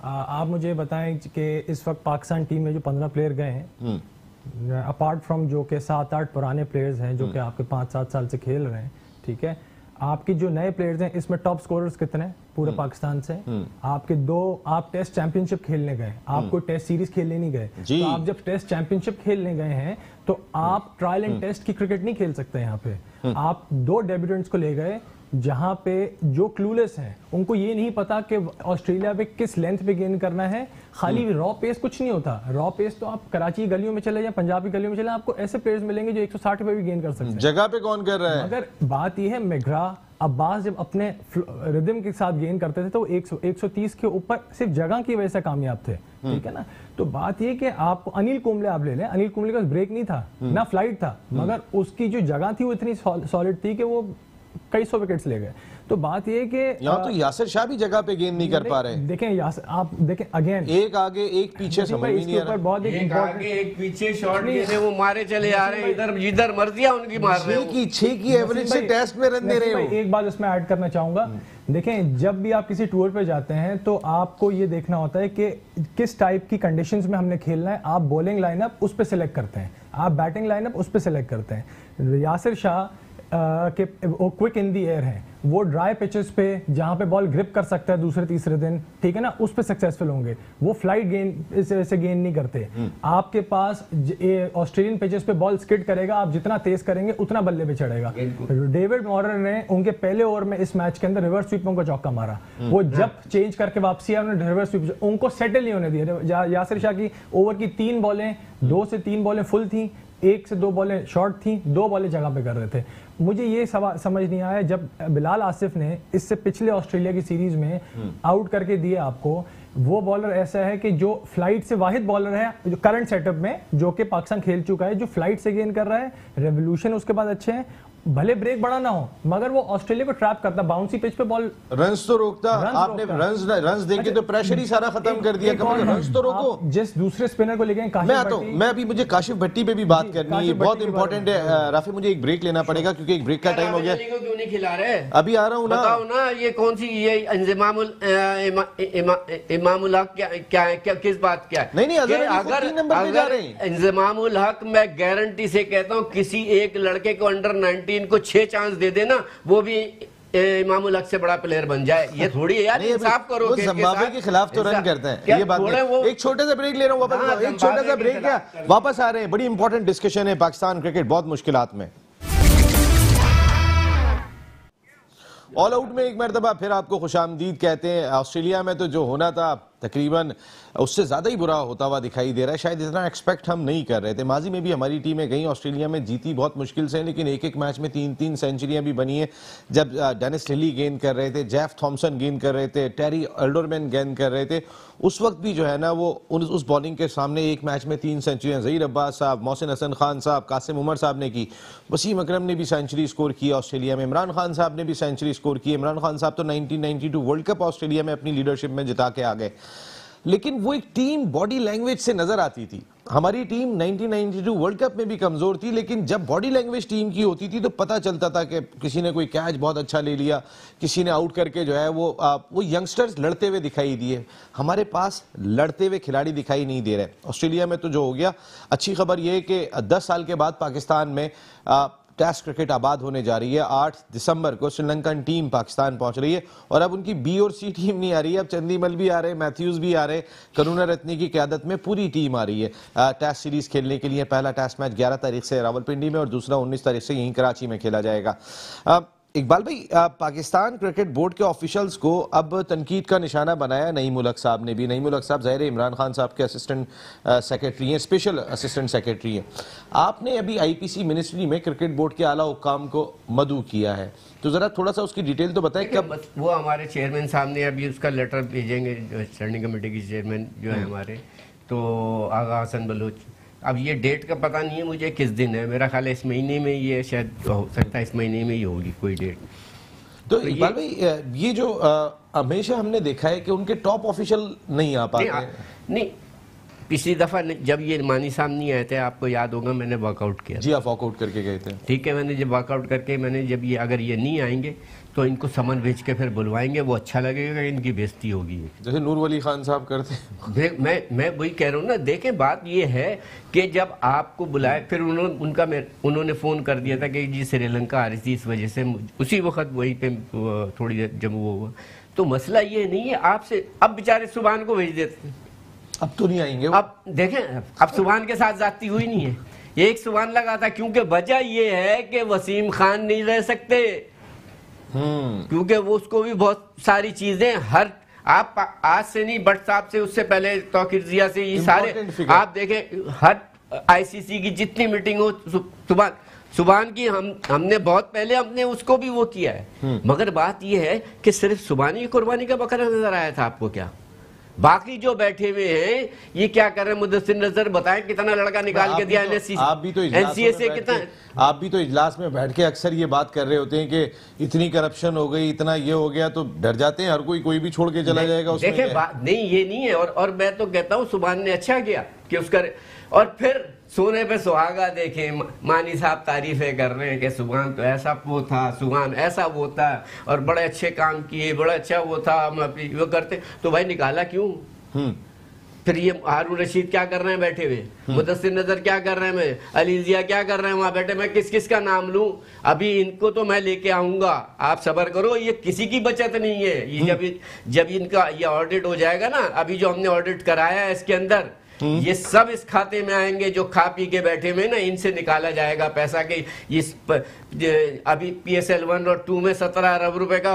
S4: आ, आप मुझे बताएँ कि इस वक्त पाकिस्तान टीम में जो पंद्रह प्लेयर गए हैं अपार्ट फ्रॉम जो कि सात आठ पुराने प्लेयर्स हैं जो कि आपके पाँच सात साल से खेल रहे हैं ठीक है? आपके जो नए प्लेयर्स हैं इसमें टॉप स्कोरर्स कितने हैं? पूरे पाकिस्तान से। आपके दो आप टेस्ट चैंपियनशिप खेलने गए आपको टेस्ट सीरीज़ खेलने नहीं गए। तो आप जब टेस्ट चैंपियनशिप खेलने गए हैं तो आप ट्रायल एंड टेस्ट की क्रिकेट नहीं खेल सकते यहाँ पे। आप दो डेब्यूटेंट्स को ले गए जहाँ पे जो क्लूलेस हैं उनको ये नहीं पता कि ऑस्ट्रेलिया पे किस लेंथ पे गेन करना है। खाली रॉ पेस कुछ नहीं होता। रॉ पेस तो आप कराची गलियों में चले जाए पंजाब गलियों में चले आपको ऐसे प्लेयर्स मिलेंगे जो 160 पे भी गेन कर सकते हैं।
S1: जगह पे कौन कर रहा है?
S4: मगर बात यह है मेघरा अब्बास जब अपने रिदम के साथ गेन करते थे तो वो 100 130 के ऊपर सिर्फ़ जगह की वजह से कामयाब थे। ठीक है ना? तो बात यह कि आप अनिल कुंबले आप ले लें। अनिल कुंबले का ब्रेक नहीं था ना फ़्लाइट था मगर उसकी जो जगह थी वो इतनी सॉलिड थी कि वो कई सौ विकेट्स ले गए। तो बात यह कि
S1: यहाँ तो यासिर शाह भी जगह पे गेंद नहीं कर पा रहे।
S4: देखें यास आप देखें अगेन।
S1: एक आगे एक पीछे समझ में नहीं
S4: इसके
S1: आ
S4: ऊपर
S1: रहा
S4: बहुत एक
S2: एक आगे एक पीछे शॉट देने वो मारे चले आ रहे हैं। इधर जिधर मर्जियाँ उनकी मार रहे हो।
S1: की छह की एवरेज से टेस्ट में रन दे रहे हो।
S4: एक बात इसमें ऐड करना चाहूँगा। देखें जब भी आप किसी टूर पे जाते हैं तो आपको ये देखना होता है कि किस टाइप की कंडीशंस में हमने खेलना है। आप बॉलिंग लाइनअप उस पर सिलेक्ट करते हैं। आप बैटिंग लाइनअप उस पर सिलेक्ट करते हैं। यासिर शाह के वो क्विक इन दी एयर है। वो ड्राई पिचेस पे जहाँ पे बॉल ग्रिप कर सकता है दूसरे तीसरे दिन ठीक है ना? उस पे सक्सेसफुल होंगे। वो फ़्लाइट गेन इस से गेन नहीं करते। आपके पास ऑस्ट्रेलियन पिचेस पे बॉल स्किड करेगा आप जितना तेज करेंगे उतना बल्ले पे चढ़ेगा। डेविड मॉरर ने उनके पहले ओवर में इस मैच के अंदर रिवर्स स्वीप में उनको चौका मारा। वो जब चेंज करके वापसी आया उन्होंने रिवर्स स्वीप उनको सेटल नहीं होने दिया यासिर शाह की ओवर की तीन बॉलें दो से तीन बॉलें फुल थी एक से दो बॉलें शॉर्ट थी दो बॉलें जगह पे कर रहे थे। मुझे ये सवाल समझ नहीं आया जब बिलाल आसिफ ने इससे पिछले ऑस्ट्रेलिया की सीरीज़ में आउट करके दिए आपको वो बॉलर ऐसा है कि जो फ़्लाइट से वाहिद बॉलर है जो करंट सेटअप में जो कि पाकिस्तान खेल चुका है जो फ़्लाइट से गेन कर रहा है रेवोल्यूशन उसके बाद अच्छे हैं भले ब्रेक बड़ा ना हो मगर वो ऑस्ट्रेलिया को ट्रैप करता बाउंसी पिच पे बॉल
S1: रन्स तो रोकता।
S4: रन्स
S1: आपने
S4: रोकता।
S1: रन्स रन्स देके तो प्रेशर ही सारा खत्म कर दिया कमल रन्स तो। रोको।
S4: जिस दूसरे स्पिनर को ले गए काशिफ
S1: मैं आता हूँ
S4: भट्टी,
S1: मैं अभी मुझे काशिफ भट्टी पे भी बात करनी है। बहुत इंपॉर्टेंट है। राफी मुझे एक ब्रेक लेना पड़ेगा क्योंकि एक ब्रेक का टाइम हो गया।
S2: रावेल अली को क्यों नहीं खिला रहे?
S1: अभी आ रहा हूँ ना।
S2: बताओ ना ये कौन सी ये इंजमामुल हक क्या क्या है किस बात क्या है?
S1: नहीं, नहीं,
S2: अगर
S1: तीन नंबर पे जा
S2: अगर इंजमामुल हक मैं गारंटी से कहता हूँ किसी एक लड़के को अंडर 19 को छह चांस दे देना वो भी इमामुल हक से बड़ा प्लेयर बन जाए। ये *laughs* थोड़ी है यार इंसाफ करो के
S1: जिम्बाब्वे के खिलाफ तो रन करते हैं। ये बात नहीं। एक छोटे से ब्रेक ले रहा हूँ वापस
S2: हाँ,
S1: एक छोटा सा ब्रेक है
S2: खिलाफ
S1: वापस आ रहे हैं। बड़ी इंपॉर्टेंट डिस्कशन है पाकिस्तान क्रिकेट बहुत मुश्किल में। ऑल आउट में एक मरतबा फिर आपको खुश आमदीद कहते हैं। ऑस्ट्रेलिया में तो जो होना था तकरीबन उससे ज़्यादा ही बुरा होता हुआ दिखाई दे रहा है। शायद इतना एक्सपेक्ट हम नहीं कर रहे थे। माजी में भी हमारी टीमें गई, ऑस्ट्रेलिया में जीती बहुत मुश्किल से, लेकिन एक एक मैच में तीन तीन सेंचुरियाँ भी बनी है। जब डेनिस लिली गेंद कर रहे थे, जेफ थॉमसन गेंद कर रहे थे, टेरी एल्डरमैन गेंद कर रहे थे, उस वक्त भी जो है ना, वो उस बॉलिंग के सामने एक मैच में तीन सेंचुरियाँ जहीर अब्बास साहब, मोहसिन हसन खान साहब, कासिम उमर साहब ने की। वसीम अक्रम ने भी सेंचुरी स्कोर की ऑस्ट्रेलिया में। इमरान खान साहब ने भी सेंचुरी स्कोर की इमरान खान साहब तो 1992 वर्ल्ड कप ऑस्ट्रेलिया में अपनी लीडरशिप में जिता के आ गए। लेकिन वो एक टीम बॉडी लैंग्वेज से नज़र आती थी। हमारी टीम 1992 वर्ल्ड कप में भी कमज़ोर थी लेकिन जब बॉडी लैंग्वेज टीम की होती थी तो पता चलता था कि किसी ने कोई कैच बहुत अच्छा ले लिया किसी ने आउट करके जो है वो आ, वो यंगस्टर्स लड़ते हुए दिखाई दिए। हमारे पास लड़ते हुए खिलाड़ी दिखाई नहीं दे रहे। ऑस्ट्रेलिया में तो जो हो गया अच्छी खबर यह कि 10 साल के बाद पाकिस्तान में आ, टेस्ट क्रिकेट आबाद होने जा रही है। आठ दिसंबर को श्रीलंकन टीम पाकिस्तान पहुँच रही है और अब उनकी बी और सी टीम नहीं आ रही है। अब चंदीमल भी आ रहे हैं मैथ्यूज भी आ रहे हैं करुणा रत्नी की क्यादत में पूरी टीम आ रही है। टेस्ट सीरीज़ खेलने के लिए पहला टेस्ट मैच 11 तारीख से रावलपिंडी में और दूसरा 19 तारीख से यहीं कराची में खेला जाएगा। इकबाल भाई पाकिस्तान क्रिकेट बोर्ड के ऑफिशियल्स को अब तनकीद का निशाना बनाया नई मुलक साहब ने भी। नई मुलक साहब ज़ाहिर इमरान खान साहब के असिस्टेंट सेक्रेटरी हैं स्पेशल असिस्टेंट सेक्रेटरी हैं। आपने अभी आईपीसी मिनिस्ट्री में क्रिकेट बोर्ड के आला हुकाम को मदू किया है। तो ज़रा थोड़ा सा उसकी डिटेल तो बताएँ कब
S2: वो हमारे चेयरमैन साहब ने अभी उसका लेटर भेजेंगे स्टैंडिंग कमेटी के चेयरमैन जो है हमारे तो आगा हसन बलोच अब ये डेट का पता नहीं है मुझे किस दिन है। मेरा ख्याल है इस महीने में ये शायद हो सकता है इस महीने में ही होगी कोई डेट
S1: तो
S2: तो
S1: इकबाल भाई ये जो हमेशा हमने देखा है कि उनके टॉप ऑफिशियल नहीं आ पाते
S2: नहीं, नहीं पिछली दफ़ा जब ये मानी साहब नहीं आए थे आपको याद होगा मैंने वर्कआउट किया
S1: जी आप वॉकआउट करके गए थे।
S2: ठीक है मैंने जब वर्कआउट करके मैंने जब ये अगर ये नहीं आएँगे तो इनको समन भेज के फिर बुलवाएँगे वो अच्छा लगेगा इनकी बेजती होगी।
S1: जैसे नूर वली खान साहब करते।
S2: मैं मैं वही कह रहा हूँ ना देखें बात ये है कि जब आपको बुलाए फिर उन्होंने उनका मैं उन्होंने फ़ोन कर दिया था कि जी श्रीलंका आ रही थी इस वजह से उसी वक्त वहीं पे थोड़ी देर जब वो हुआ। तो मसला ये नहीं है आपसे अब बेचारे सुबहान को भेज देते
S1: अब तो नहीं आएँगे
S2: अब देखें अब सुबहान के साथ जाती हुई नहीं है। एक सुबहान लगा था क्योंकि वजह यह है कि वसीम खान नहीं रह सकते। क्योंकि वो उसको भी बहुत सारी चीज़ें हर आप आज से नहीं बट साहब से उससे पहले तो जिया से ये सारे आप देखें हर आईसीसी की जितनी मीटिंग हो सुबह सुबह सुबान की हम हमने बहुत पहले हमने उसको भी वो किया है। मगर बात यह है कि सिर्फ़ सुबानी की कुर्बानी का बकरा नज़र आया था आपको क्या? बाकी जो बैठे हुए हैं ये क्या कर रहे हैं? मुदस्सिर नज़र बताएँ कितना लड़का निकाल के दिया
S1: तो- आप भी तो इजलास
S2: एनसीए
S1: में
S2: से कितना
S1: आप भी तो इजलास में बैठ के अक्सर ये बात कर रहे होते हैं कि इतनी करप्शन हो गई इतना ये हो गया तो डर जाते हैं? हर कोई कोई भी छोड़ के चला जाएगा उसमें
S2: देखें नहीं ये नहीं है। और और मैं तो कहता हूँ सुबह ने अच्छा किया कि उसका और फिर सोने पे सुहागा देखे। मानी साहब तारीफें कर रहे हैं कि सुबहान तो ऐसा वो था सुबहान ऐसा वो था और बड़े अच्छे काम किए बड़ा अच्छा वो था हम अपनी वो करते। तो भाई निकाला क्यों?
S1: हम्म।
S2: फिर ये हारून रशीद क्या कर रहे हैं बैठे हुए? मुदस्सिर नज़र क्या कर रहे हैं मैं? अली जिया क्या कर रहे हैं वहाँ बैठे? मैं किस किस का नाम लूँ? अभी इनको तो मैं लेके आऊँगा। आप सबर करो ये किसी की बचत नहीं है। ये जब जब इनका ये ऑडिट हो जाएगा ना अभी जो हमने ऑडिट कराया है इसके अंदर ये सब इस खाते में आएँगे जो खा पी के बैठे हुए ना इनसे निकाला जाएगा पैसा के इस प, अभी पी एस एल वन और टू में सत्रह अरब रुपए का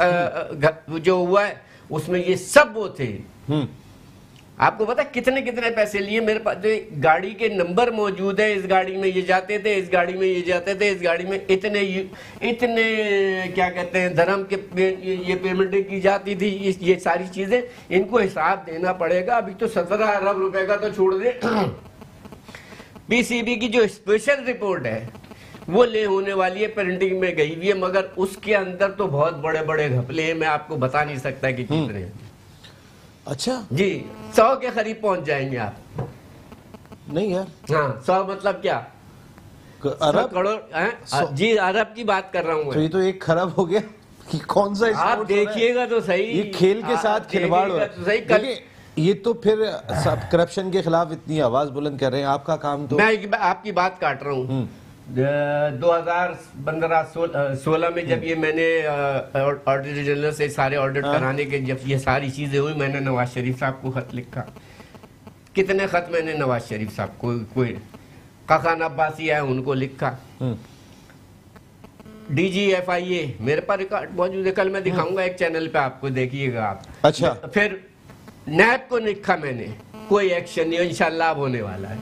S2: अ, जो हुआ है उसमें ये सब वो थे।
S1: हम्म।
S2: आपको पता है कितने कितने पैसे लिए? मेरे पास जो गाड़ी के नंबर मौजूद है इस गाड़ी में ये जाते थे इस गाड़ी में ये जाते थे इस गाड़ी में इतने इतने क्या कहते हैं धर्म के पे, ये, पेमेंटें की जाती थी ये सारी चीज़ें। इनको हिसाब देना पड़ेगा। अभी तो सत्रह अरब रुपए का तो छोड़ दे। *clears throat* पीसीबी की जो स्पेशल रिपोर्ट है वो ले होने वाली है प्रिंटिंग में गई हुई है मगर उसके अंदर तो बहुत बड़े बड़े घपले हैं। मैं आपको बता नहीं सकता कि कितने।
S1: अच्छा।
S2: जी सौ के करीब पहुँच जाएँगे आप।
S1: नहीं यार।
S2: हाँ सौ मतलब क्या?
S1: अरब?
S2: करोड़ जी अरब की बात कर रहा हूँ
S1: तो ये तो एक खराब हो गया कि कौन सा
S2: आप
S1: हो है?
S2: देखिएगा तो सही।
S1: ये खेल के साथ खिलवाड़ हो रहा
S2: तो सही। कल
S1: ये तो फिर सब करप्शन के खिलाफ इतनी आवाज़ बुलंद कर रहे हैं। आपका काम तो
S2: मैं आपकी बात काट रहा
S1: हम्म।
S2: हूँ दो हज़ार पंद्रह सोलह में जब ये मैंने ऑडिटर जनरल से सारे ऑडिट
S1: हाँ।
S2: कराने के जब ये सारी चीज़ें हुई मैंने नवाज़ शरीफ साहब को खत लिखा। कितने खत मैंने नवाज़ शरीफ साहब को कोई काकान अब्बासी है उनको लिखा।
S1: हम्म।
S2: डीजी एफ़ आई ए मेरे पास रिकॉर्ड मौजूद है कल मैं दिखाऊँगा एक चैनल पे आपको देखिएगा आप।
S1: अच्छा।
S2: फिर नैब को लिखा मैंने कोई एक्शन नहीं इंशाल्लाह होने वाला है।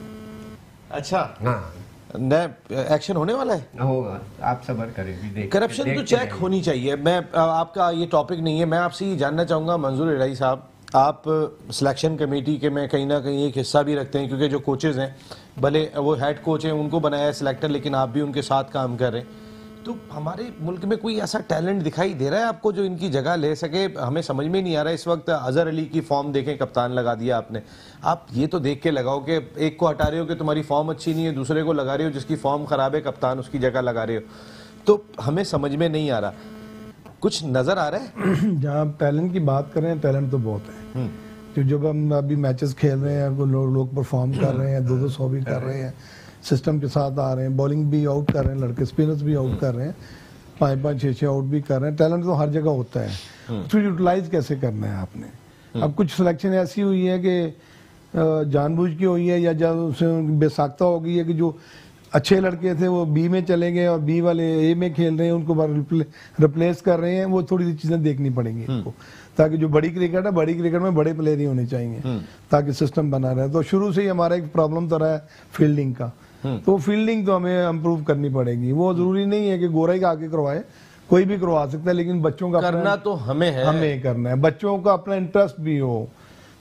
S1: अच्छा।
S2: हाँ।
S1: एक्शन होने वाला है?
S2: होगा आप सबर करें
S1: करप्शन तो चेक होनी चाहिए। मैं आपका ये टॉपिक नहीं है मैं आपसे ये जानना चाहूँगा मंजूर इलाई साहब आप सिलेक्शन कमेटी के में कहीं ना कहीं एक हिस्सा भी रखते हैं क्योंकि जो कोचेज हैं भले वो हेड कोच हैं उनको बनाया है सिलेक्टर लेकिन आप भी उनके साथ काम कर रहे हैं। तो हमारे मुल्क में कोई ऐसा टैलेंट दिखाई दे रहा है आपको जो इनकी जगह ले सके? हमें समझ में नहीं आ रहा इस वक्त अजहर अली की फॉर्म देखें कप्तान लगा दिया आपने। आप ये तो देख के लगाओ कि एक को हटा रहे हो कि तुम्हारी फॉर्म अच्छी नहीं है दूसरे को लगा रहे हो जिसकी फॉर्म खराब है कप्तान उसकी जगह लगा रहे हो। तो हमें समझ में नहीं आ रहा। कुछ नज़र आ रहा है? *clears throat*
S3: जहाँ टैलेंट की बात करें टैलेंट तो बहुत है। तो जब हम अभी मैचेस खेल रहे हैं वो लोग परफॉर्म कर रहे हैं दो दो सौ भी कर *clears throat* रहे हैं सिस्टम के साथ आ रहे हैं बॉलिंग भी आउट कर रहे हैं लड़के स्पिनर्स भी आउट कर रहे हैं पाँच पाँच छः छः आउट भी कर रहे हैं टैलेंट तो हर जगह होता है। उसको यूटिलाइज कैसे करना है आपने? अब कुछ सिलेक्शन ऐसी हुई है कि जानबूझ की हुई है या जब उसमें बेसाख्ता हो गई है कि जो अच्छे लड़के थे वो बी में चले गए और बी वाले ए में खेल रहे हैं उनको रिप्लेस कर रहे हैं वो थोड़ी सी चीज़ें देखनी पड़ेंगी इनको ताकि जो बड़ी क्रिकेट है बड़ी क्रिकेट में बड़े प्लेयर ही होने चाहिए ताकि सिस्टम बना रहे। तो शुरू से ही हमारा एक प्रॉब्लम तो रहा है फील्डिंग का। तो फील्डिंग तो हमें इम्प्रूव करनी पड़ेगी। वो ज़रूरी नहीं है कि गोरा ही आके करवाए कोई भी करवा सकता है लेकिन बच्चों का
S1: करना तो हमें है।
S3: हमें करना है। बच्चों का अपना इंटरेस्ट भी हो।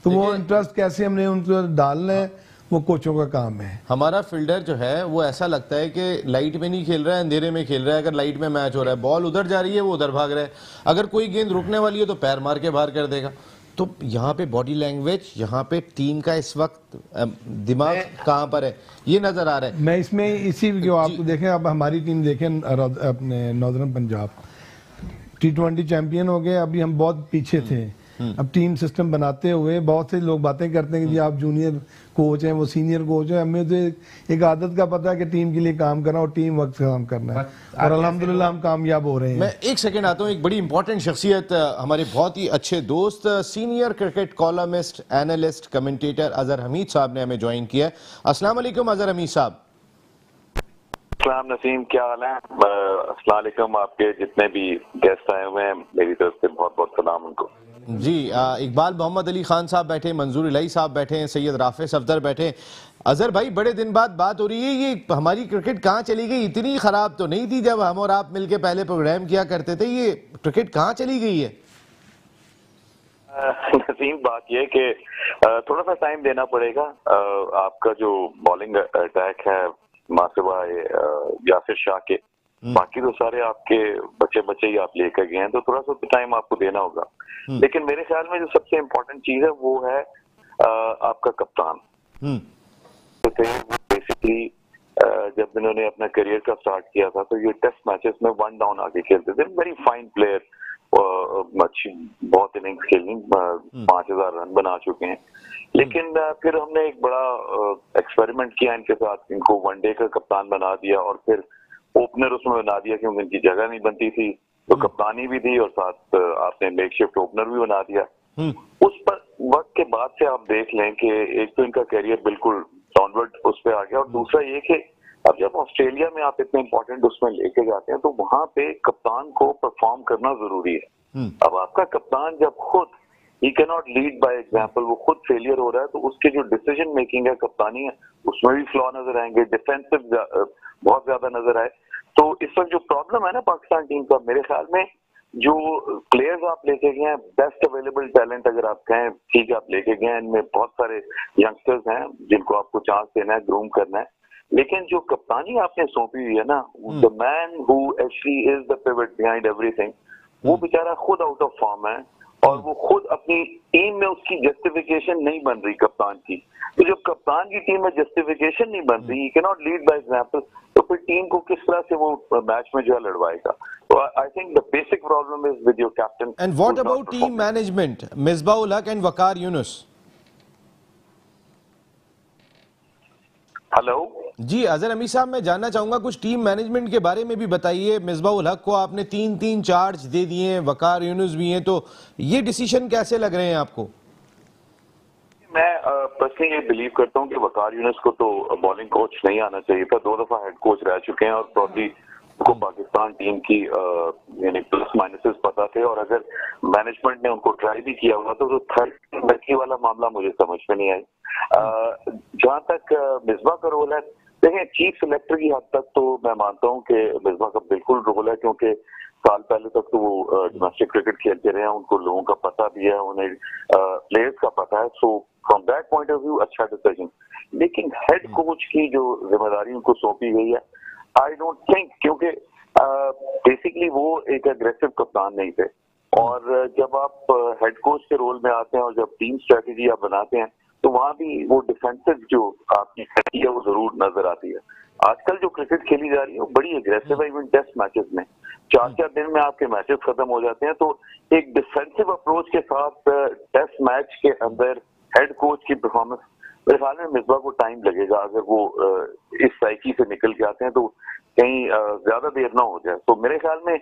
S3: तो वो इंटरेस्ट कैसे हमने उनको डालना है वो कोचों का काम है।
S1: हमारा फील्डर जो है वो ऐसा लगता है कि लाइट में नहीं खेल रहा है अंधेरे में खेल रहा है। अगर लाइट में मैच हो रहा है बॉल उधर जा रही है वो उधर भाग रहा है। अगर कोई गेंद रुकने वाली है तो पैर मार के बाहर कर देगा। तो यहाँ पे बॉडी लैंग्वेज यहाँ पे टीम का इस वक्त दिमाग कहाँ पर है? ये नज़र आ रहा है।
S3: मैं इसमें इसी जो आपको देखें अब हमारी टीम देखें अपने Northern Punjab. T twenty champion हो गए अभी हम बहुत पीछे थे। अब टीम सिस्टम बनाते हुए बहुत से लोग बातें करते हैं कि जी आप जूनियर कोच हैं वो सीनियर कोच हैं। हमें तो एक- आदत का पता है कि टीम के लिए काम करना और टीम वक्त काम करना है। और अल्हम्दुलिल्लाह हम कामयाब हो रहे हैं।
S1: मैं एक सेकंड आता हूँ एक बड़ी इंपॉर्टेंट शख्सियत हमारे बहुत ही अच्छे दोस्त senior cricket columnist analyst commentator Azhar Hameed साहब ने हमें ज्वाइन किया अस्सलाम वालेकुम अजहर हमीद साहब।
S5: सलाम नसीम क्या हाल है? अस्सलाम वालेकुम आपके जितने भी गेस्ट आए हुए हैं मेरी तरफ़ से बहुत बहुत सलाम उनको।
S1: जी इकबाल मोहम्मद अली खान साहब बैठे, मंजूर इलाई साहब बैठे हैं सैयद राफे सफदर बैठे। अजहर भाई, बड़े दिन बाद बात हो रही है, ये हमारी क्रिकेट कहाँ चली गई? इतनी खराब तो नहीं थी जब हम और आप मिलके पहले प्रोग्राम किया करते थे, ये क्रिकेट कहाँ चली गई है?
S5: नसीम, बात ये है कि थोड़ा सा टाइम देना पड़ेगा। आपका जो बॉलिंग अटैक है मासिवाए यासिर शाह के बाकी तो सारे आपके बच्चे बच्चे ही आप लेकर गए हैं तो थोड़ा सा टाइम आपको देना होगा। लेकिन मेरे ख्याल में जो सबसे इम्पोर्टेंट चीज़ है वो है आपका कप्तान।
S1: हम्म।
S5: तो बेसिकली जब इन्होंने अपना करियर का स्टार्ट किया था तो ये टेस्ट मैचेस में वन डाउन आके खेलते थे। वेरी फाइन प्लेयर अच्छी बहुत इनिंग्स खेली पाँच हज़ार रन बना चुके हैं। लेकिन फिर हमने एक बड़ा एक्सपेरिमेंट किया इनके साथ इनको वनडे का कप्तान बना दिया और फिर ओपनर उसमें बना दिया क्योंकि इनकी जगह नहीं बनती थी। तो कप्तानी भी दी और साथ आपने मेक शिफ्ट ओपनर भी बना दिया।
S1: हम्म।
S5: उस पर वक्त के बाद से आप देख लें कि एक तो इनका कैरियर बिल्कुल डाउनवर्ड उस पर आ गया और दूसरा ये कि अब जब ऑस्ट्रेलिया में आप इतने इंपॉर्टेंट उसमें लेके जाते हैं तो वहाँ पे कप्तान को परफॉर्म करना ज़रूरी है।
S1: हम्म।
S5: अब आपका कप्तान जब खुद ही can not lead by example वो खुद फेलियर हो रहा है तो उसके जो डिसीज़न मेकिंग है कप्तानी है उसमें भी फ्लॉ नज़र आएँगे डिफेंसिव बहुत ज़्यादा नज़र आए। तो इस वक्त जो प्रॉब्लम है ना पाकिस्तान टीम का मेरे ख्याल में जो प्लेयर्स आप लेके गए हैं बेस्ट अवेलेबल टैलेंट अगर आप कहें ठीक है आप लेके गए हैं इनमें बहुत सारे यंगस्टर्स हैं जिनको आपको चांस देना है ग्रूम करना है। लेकिन जो कप्तानी आपने सौंपी हुई है ना the man who actually is the pivot behind everything वो बेचारा खुद आउट ऑफ़ फॉर्म है और वो खुद अपनी टीम में उसकी जस्टिफिकेशन नहीं बन रही कप्तान की। तो जब कप्तान की टीम में जस्टिफिकेशन नहीं बन रही can not lead by example तो फिर टीम को किस तरह से वो मैच में जो है लड़वाएगा? तो I think the basic problem is with your captain
S1: and what about team management Misbah ul Haq and Waqar Younis
S5: hello
S1: जी अजहर अमी साहब मैं जानना चाहूँगा कुछ टीम मैनेजमेंट के बारे में भी बताइए। मिसबाह उल हक को आपने तीन तीन चार्ज दे दिए हैं वकार यूनुस भी हैं तो ये डिसीज़न कैसे लग रहे हैं आपको?
S5: मैं पर्सनली ये बिलीव करता हूँ कि वकार यूनिस को तो बॉलिंग कोच नहीं आना चाहिए था। दो दफ़ा हेड कोच रह चुके हैं और प्रॉब्ली उनको पाकिस्तान टीम की यानी प्लस माइनसेस पता थे और अगर मैनेजमेंट ने उनको ट्राई भी किया हुआ तो थर्ड लड़की वाला मामला मुझे समझ में नहीं आई जहाँ तक मिसबा का रोल है, देखिए चीफ सिलेक्टर की हद तक तो मैं मानता हूँ कि मिसबा का बिल्कुल रोल है क्योंकि साल पहले तक तो वो डोमेस्टिक क्रिकेट खेलते रहे हैं, उनको लोगों का पता भी है, उन्हें प्लेयर्स का पता है। So from that point of view अच्छा डिसीज़न लेकिन हेड कोच की जो ज़िम्मेदारी उनको सौंपी गई है आई डोंट थिंक क्योंकि बेसिकली वो एक अग्रेसिव कप्तान नहीं थे। और जब आप हेड कोच के रोल में आते हैं और जब टीम स्ट्रेटेजी आप बनाते हैं तो वहाँ भी वो डिफेंसिव जो आपकी है वो ज़रूर नज़र आती है। आजकल जो क्रिकेट खेली जा रही है वो बड़ी अग्रेसिव है इवन टेस्ट मैचेस में। चार चार दिन में आपके मैचेस खत्म हो जाते हैं तो एक डिफेंसिव अप्रोच के साथ टेस्ट मैच के अंदर हेड कोच की परफॉर्मेंस मेरे ख्याल में मिसबा को टाइम लगेगा। अगर वो इस साइकिल से निकल के आते हैं तो कहीं ज़्यादा देर ना हो जाए। तो मेरे ख्याल में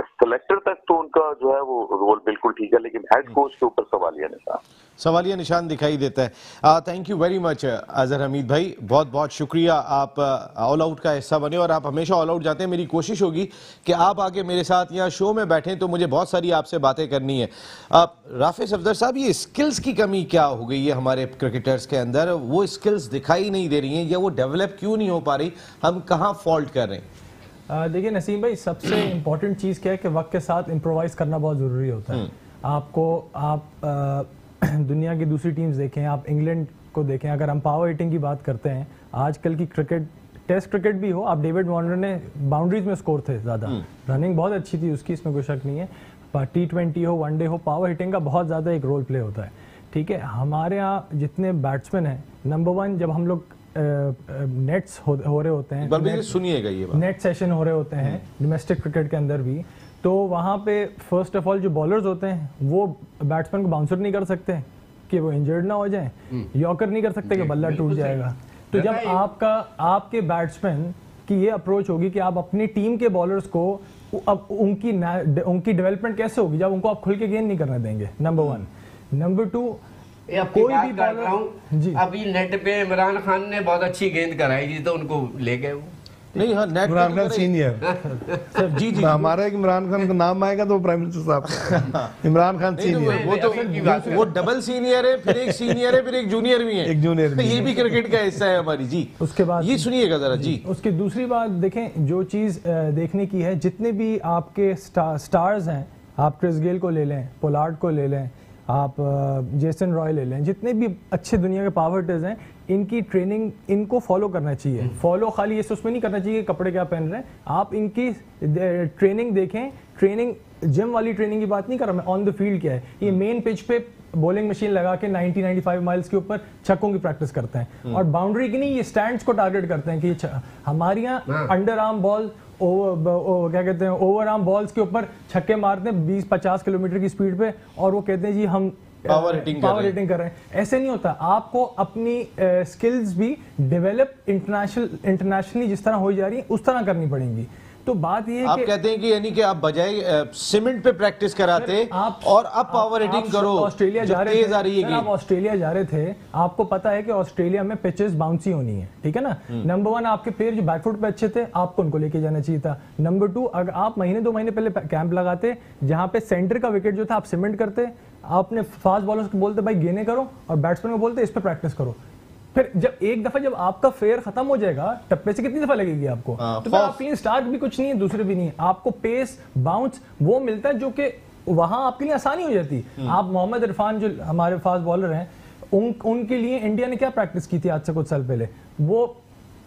S5: सिलेक्टर तक तो उनका जो है वो रोल बिल्कुल ठीक है, लेकिन हेड कोच के ऊपर सवालिया निशान।
S1: सवालिया निशान दिखाई देता है। Thank you very much Azhar Hameed भाई। बहुत बहुत शुक्रिया, आप ऑल आउट का हिस्सा बने और आप हमेशा ऑल आउट जाते हैं। मेरी कोशिश होगी कि आप आके मेरे साथ यहाँ शो में बैठें तो मुझे बहुत सारी आपसे बातें करनी है। आप राफे सफदर साहब, ये स्किल्स की कमी क्या हो गई है हमारे क्रिकेटर्स के अंदर? वो स्किल्स दिखाई नहीं दे रही हैं या वो डेवलप क्यों नहीं हो पा रही? हम कहाँ फॉल्ट कर रहे हैं?
S4: देखिए नसीम भाई सबसे *clears throat* इम्पोर्टेंट चीज़ क्या है कि वक्त के साथ इम्प्रोवाइज करना बहुत ज़रूरी होता है। आपको आप आ, *clears throat* दुनिया की दूसरी टीम्स देखें आप इंग्लैंड को देखें अगर हम पावर हिटिंग की बात करते हैं आजकल की क्रिकेट टेस्ट क्रिकेट भी हो आप डेविड वार्नर ने बाउंड्रीज में स्कोर थे ज़्यादा। रनिंग बहुत अच्छी थी उसकी इसमें कोई शक नहीं है। टी ट्वेंटी हो वनडे हो पावर हिटिंग का बहुत ज़्यादा एक रोल प्ले होता है। ठीक है हमारे यहाँ जितने बैट्समैन हैं नंबर वन जब हम लोग नेट्स हो, हो रहे होते हैं।
S1: सुनिएगा ये बात।
S4: नेट सेशन हो रहे होते हैं डोमेस्टिक क्रिकेट के अंदर भी। तो वहाँ पे फ़र्स्ट ऑफ़ ऑल जो बॉलर्स होते हैं वो बैट्समैन को बाउंसर नहीं कर सकते कि वो इंजर्ड ना हो जाए। यॉकर नहीं कर सकते कि बल्ला टूट जाएगा। तो जब आपका आपके बैट्समैन की ये अप्रोच होगी कि आप अपनी टीम के बॉलर्स को अब उनकी उनकी डेवलपमेंट कैसे होगी जब उनको आप खुल के गेंद नहीं करने देंगे नंबर वन नंबर टू कोई भी
S2: काट रहा
S4: जी।
S2: हूँ। अभी नेट पे इमरान खान ने बहुत अच्छी गेंद कराई थी तो उनको ले गए वो।
S1: नहीं हाँ net
S3: Imran Khan senior *laughs*
S1: sir जी जी।
S3: हमारा एक इमरान खान का नाम आएगा तो प्राइम मिनिस्टर साहब *laughs* इमरान खान
S1: तो
S3: सीनियर
S1: वो तो
S2: अभी की बात
S1: वो डबल सीनियर है फिर एक सीनियर है फिर एक जूनियर भी है।
S3: एक जूनियर
S1: तो
S3: भी
S1: ये भी क्रिकेट का हिस्सा है हमारी जी।
S4: उसके बाद
S1: ये सुनिएगा जरा जी
S4: उसकी दूसरी बात देखें जो चीज़ देखने की है जितने भी आपके स्टा, स्टार्स हैं आप क्रिस गेल को ले लें पोलार्ड को ले लें आप जेसन रॉय ले लें। जितने भी अच्छे दुनिया के पावर हिटर्स हैं इनकी ट्रेनिंग इनको फॉलो करना चाहिए। फॉलो खाली इस उसमें नहीं करना चाहिए कि कपड़े क्या पहन रहे हैं। आप इनकी ट्रेनिंग देखें। ट्रेनिंग जिम वाली ट्रेनिंग की बात नहीं कर रहा मैं ऑन द फ़ील्ड क्या है। ये मेन पिच पे बॉलिंग मशीन लगा के 90 95 माइल्स के ऊपर छक्कों की प्रैक्टिस करते हैं। और बाउंड्री की नहीं ये स्टैंड्स को टारगेट करते हैं कि हमारे यहाँ अंडर आर्म बॉल ओवर ओ, क्या कहते हैं ओवर आर्म बॉल्स के ऊपर छक्के मारते हैं बीस पचास किलोमीटर की स्पीड पे और वो कहते हैं जी हम पावर
S1: हिटिंग पावर
S4: हिटिंग कर रहे हैं। ऐसे नहीं होता। आपको अपनी स्किल्स भी डेवलप इंटरनेशनल इंटरनेशनली जिस तरह हो जा रही है उस तरह करनी पड़ेंगी। तो बात ये
S1: आप कहते हैं कि यानी कि आप बजाय सीमेंट पे प्रैक्टिस कराते
S4: आप
S1: और अब पावर हिटिंग करो
S4: ऑस्ट्रेलिया जा रहे थे
S1: आ रही है
S4: आप ऑस्ट्रेलिया जा रहे थे आपको पता है कि ऑस्ट्रेलिया में पिचेस बाउंसी होनी है ठीक है ना?
S1: हम्म।
S4: नंबर वन आपके प्लेयर जो बैकफुट पे अच्छे थे आपको उनको लेके जाना चाहिए था। नंबर टू अगर आप महीने दो महीने पहले कैंप लगाते जहाँ पे सेंटर का विकेट जो था आप सीमेंट करते आपने फास्ट बॉलर्स को बोलते भाई गेने करो और बैट्समैन को बोलते इस पर प्रैक्टिस करो। फिर जब एक दफ़ा जब आपका फेयर खत्म हो जाएगा टप्पे से कितनी दफ़ा लगेगी आपको?
S1: हाँ,
S4: तो फिर आपके स्टार्ट भी कुछ नहीं है दूसरे भी नहीं है। आपको पेस बाउंस वो मिलता है जो कि वहाँ आपके लिए आसानी हो जाती। है आप मोहम्मद इरफान जो हमारे फास्ट बॉलर हैं उन उनके लिए इंडिया ने क्या प्रैक्टिस की थी आज से कुछ साल पहले? वो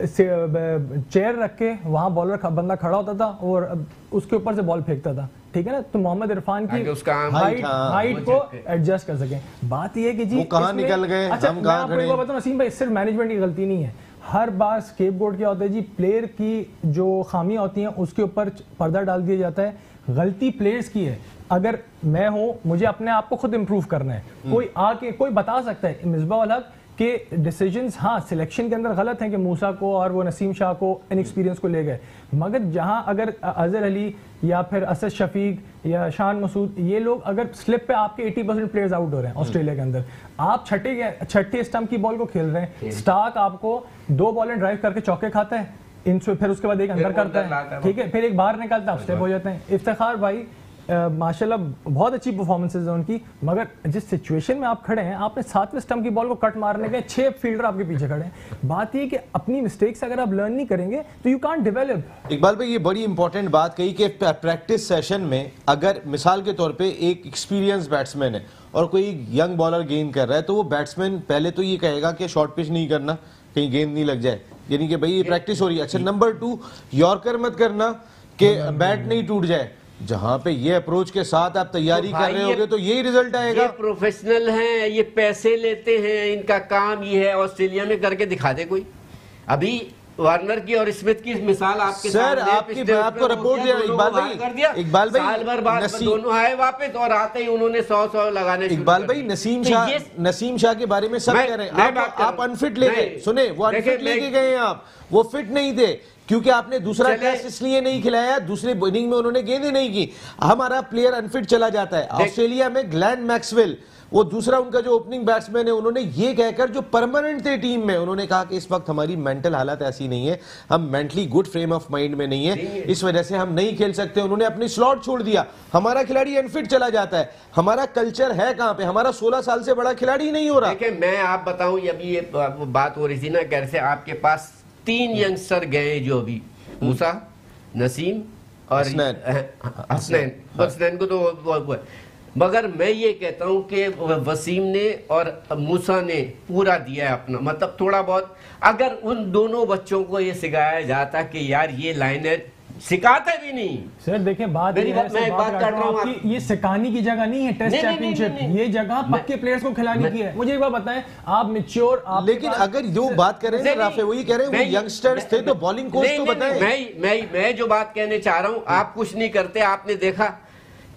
S4: चेयर रख के वहाँ बॉलर बंदा खड़ा होता था और उसके ऊपर से बॉल फेंकता था। ठीक है ना? तो मोहम्मद इरफान की
S2: उसका
S4: हाइट हाइट को एडजस्ट कर सकें। बात यह है कि जी
S1: वो कहाँ निकल गए,
S4: अच्छा मैं आपको
S1: हैं?
S4: बताऊँ नसीम भाई सिर्फ़ मैनेजमेंट की गलती नहीं है। हर बार स्केप बोर्ड क्या होता है जी प्लेयर की जो खामियाँ होती हैं उसके ऊपर पर्दा डाल दिया जाता है। गलती प्लेयर्स की है। अगर मैं हूँ मुझे अपने आप को खुद इंप्रूव करना है।
S1: हम्म।
S4: कोई आके कोई बता सकता है मिसबा अलग के डिसीजंस हाँ सिलेक्शन के अंदर गलत हैं कि मूसा को और वो नसीम शाह को इनएक्सपीरियंस को ले गए। मगर जहाँ अगर अजहर अली या फिर असद शफीक या शान मसूद ये लोग अगर स्लिप पे आपके 80 परसेंट प्लेयर्स आउट हो रहे हैं ऑस्ट्रेलिया के अंदर। आप छठे के- छठे स्टम्प की बॉल को खेल रहे हैं। स्टार्क आपको दो बॉलें ड्राइव करके चौके खाता है। इनसे फिर उसके बाद एक अंदर करता है। ठीक है फिर एक बाहर निकालता है स्टेप हो जाते हैं। इफ्तार भाई माशाल्लाह बहुत अच्छी परफॉर्मेंसेज है उनकी। मगर जिस सिचुएशन में आप खड़े हैं आपने सातवें स्टंप की बॉल को कट मारने के छह फील्डर आपके पीछे खड़े हैं। बात ये कि अपनी मिस्टेक्स अगर आप लर्न नहीं करेंगे तो यू कांट डेवलप
S1: इकबाल भाई ये बड़ी इंपॉर्टेंट बात कही कि प्रैक्टिस सेशन में अगर मिसाल के तौर पर एक एक्सपीरियंस बैट्समैन है और कोई यंग बॉलर गेंद कर रहा है तो वो बैट्समैन पहले तो ये कहेगा कि शॉर्ट पिच नहीं करना कहीं गेंद नहीं लग जाए। यानी कि भाई ये प्रैक्टिस हो रही है। अच्छा नंबर टू यॉर्कर मत करना कि बैट नहीं टूट जाए। जहाँ पे ये अप्रोच के साथ आप तैयारी
S2: तो
S1: कर रहे होगे तो यही रिज़ल्ट आएगा।
S2: ये प्रोफेशनल हैं ये पैसे लेते हैं इनका काम ये है ऑस्ट्रेलिया में करके दिखा दे कोई। अभी वार्नर की और स्मिथ की मिसाल आपके
S1: सर, आपकी- मैं आपको रिपोर्ट दिया, इकबाल भाई,
S2: कर दिया।
S1: इकबाल भाई,
S2: साल भर बाद दोनों आए वापस और आते ही उन्होंने सौ सौ लगाने
S1: इकबाल भाई नसीम
S2: तो
S1: शाह नसीम शाह के बारे में सब कह रहे हैं। आप। अनफिट ले गए। सुने वो अनफिट लेके गए हैं आप। वो फिट नहीं थे। क्योंकि आपने दूसरा टेस्ट इसलिए नहीं खिलाया दूसरे इनिंग में उन्होंने गेंदें नहीं की। हमारा प्लेयर अनफिट चला जाता है। ऑस्ट्रेलिया में ग्लैंड मैक्सवेल वो दूसरा उनका जो ओपनिंग बैट्समैन है उन्होंने ये कहकर जो परमानेंट थे टीम में उन्होंने कहा कि इस वक्त हमारी मेंटल हालत ऐसी नहीं है हम mentally good frame of mind में नहीं है। इस वजह से हम नहीं खेल सकते। उन्होंने अपनी स्लॉट छोड़ दिया। हमारा खिलाड़ी अनफिट चला जाता है। हमारा कल्चर है कहाँ पे? हमारा 16 साल से बड़ा खिलाड़ी नहीं हो रहा।
S2: मैं आप बताऊँ अभी ये बात हो रही थी ना कैसे आपके पास तीन यंगस्टर गए जो अभी। मूसा नसीम और
S1: हसनैन।
S2: हसनैन। को तो मगर मैं ये कहता हूँ कि वसीम ने और मूसा ने पूरा दिया है अपना। मतलब थोड़ा बहुत अगर उन दोनों बच्चों को ये सिखाया जाता कि यार ये लाइनें सिखाते भी नहीं।
S4: सर देखें बात
S2: मेरी बात- मैं
S4: बात
S2: बात
S4: कर रहा हूँ आपकी ये सिखाने की जगह नहीं है टेस्ट चैंपियनशिप। ये जगह पक्के प्लेयर्स को खिलाने की है। मुझे एक बात बताएँ आप मेच्योर आप
S1: लेकिन अगर जो बात कर रहे हैं राफे वही कह रहे हैं यंगस्टर्स थे तो बॉलिंग कोच तो बताएँ।
S2: मैं मैं मैं जो बात कहने चाह रहा हूँ आप कुछ नहीं करते आपने देखा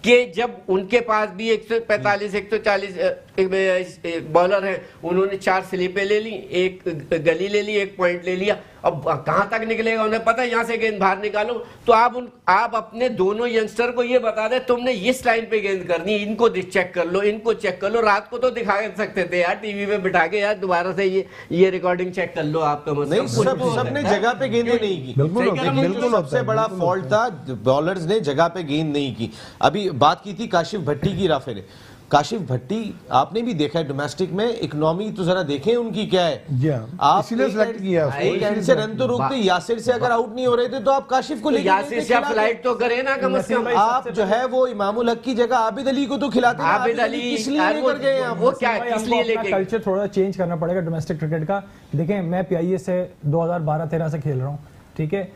S2: कि जब उनके पास भी 145 140 बॉलर हैं उन्होंने चार स्लिपें ले ली एक गली ले ली एक पॉइंट ले लिया। अब कहाँ तक निकलेगा? उन्हें पता है यहाँ से गेंद बाहर निकालो। तो आप उन आप अपने दोनों यंगस्टर को ये बता दे तुमने इस लाइन पे गेंद करनी इनको चेक कर लो इनको चेक कर लो रात को तो दिखा सकते थे यार टीवी पे बिठा के यार दोबारा से ये ये रिकॉर्डिंग चेक कर लो आप तो
S1: नहीं सब सबने जगह पे गेंद नहीं की।
S3: बिल्कुल
S1: सबसे बड़ा फॉल्ट था बॉलर्स ने जगह पे गेंद नहीं की। अभी बात की थी काशिफ भट्टी की राफे ने। काशिफ भट्टी आपने भी देखा है डोमेस्टिक में इकोनॉमी तो जरा देखें उनकी क्या है।
S3: जी
S1: आप
S3: इसीलिए सेलेक्ट किया इसीलिए
S1: से रन तो रोकते यासिर से अगर आउट नहीं हो रहे थे तो आप काशिफ को
S2: तो
S1: लेके
S2: यासिर से आप फ़्लाइट तो करे ना कम से कम।
S1: आप जो है वो इमामुल हक की जगह आबिद अली को तो खिलाते
S2: आबिद अली,
S1: किस लिए
S2: यार वो-
S1: लेकर गए
S2: वो क्या
S4: भाई,
S2: किस
S4: हमको
S2: लिए
S4: अपना
S2: लेके
S4: कल्चर थोड़ा चेंज करना पड़ेगा डोमेस्टिक क्रिकेट का। देखें मैं पीआईए से 2012-13 से खेल रहा हूँ ठीक है?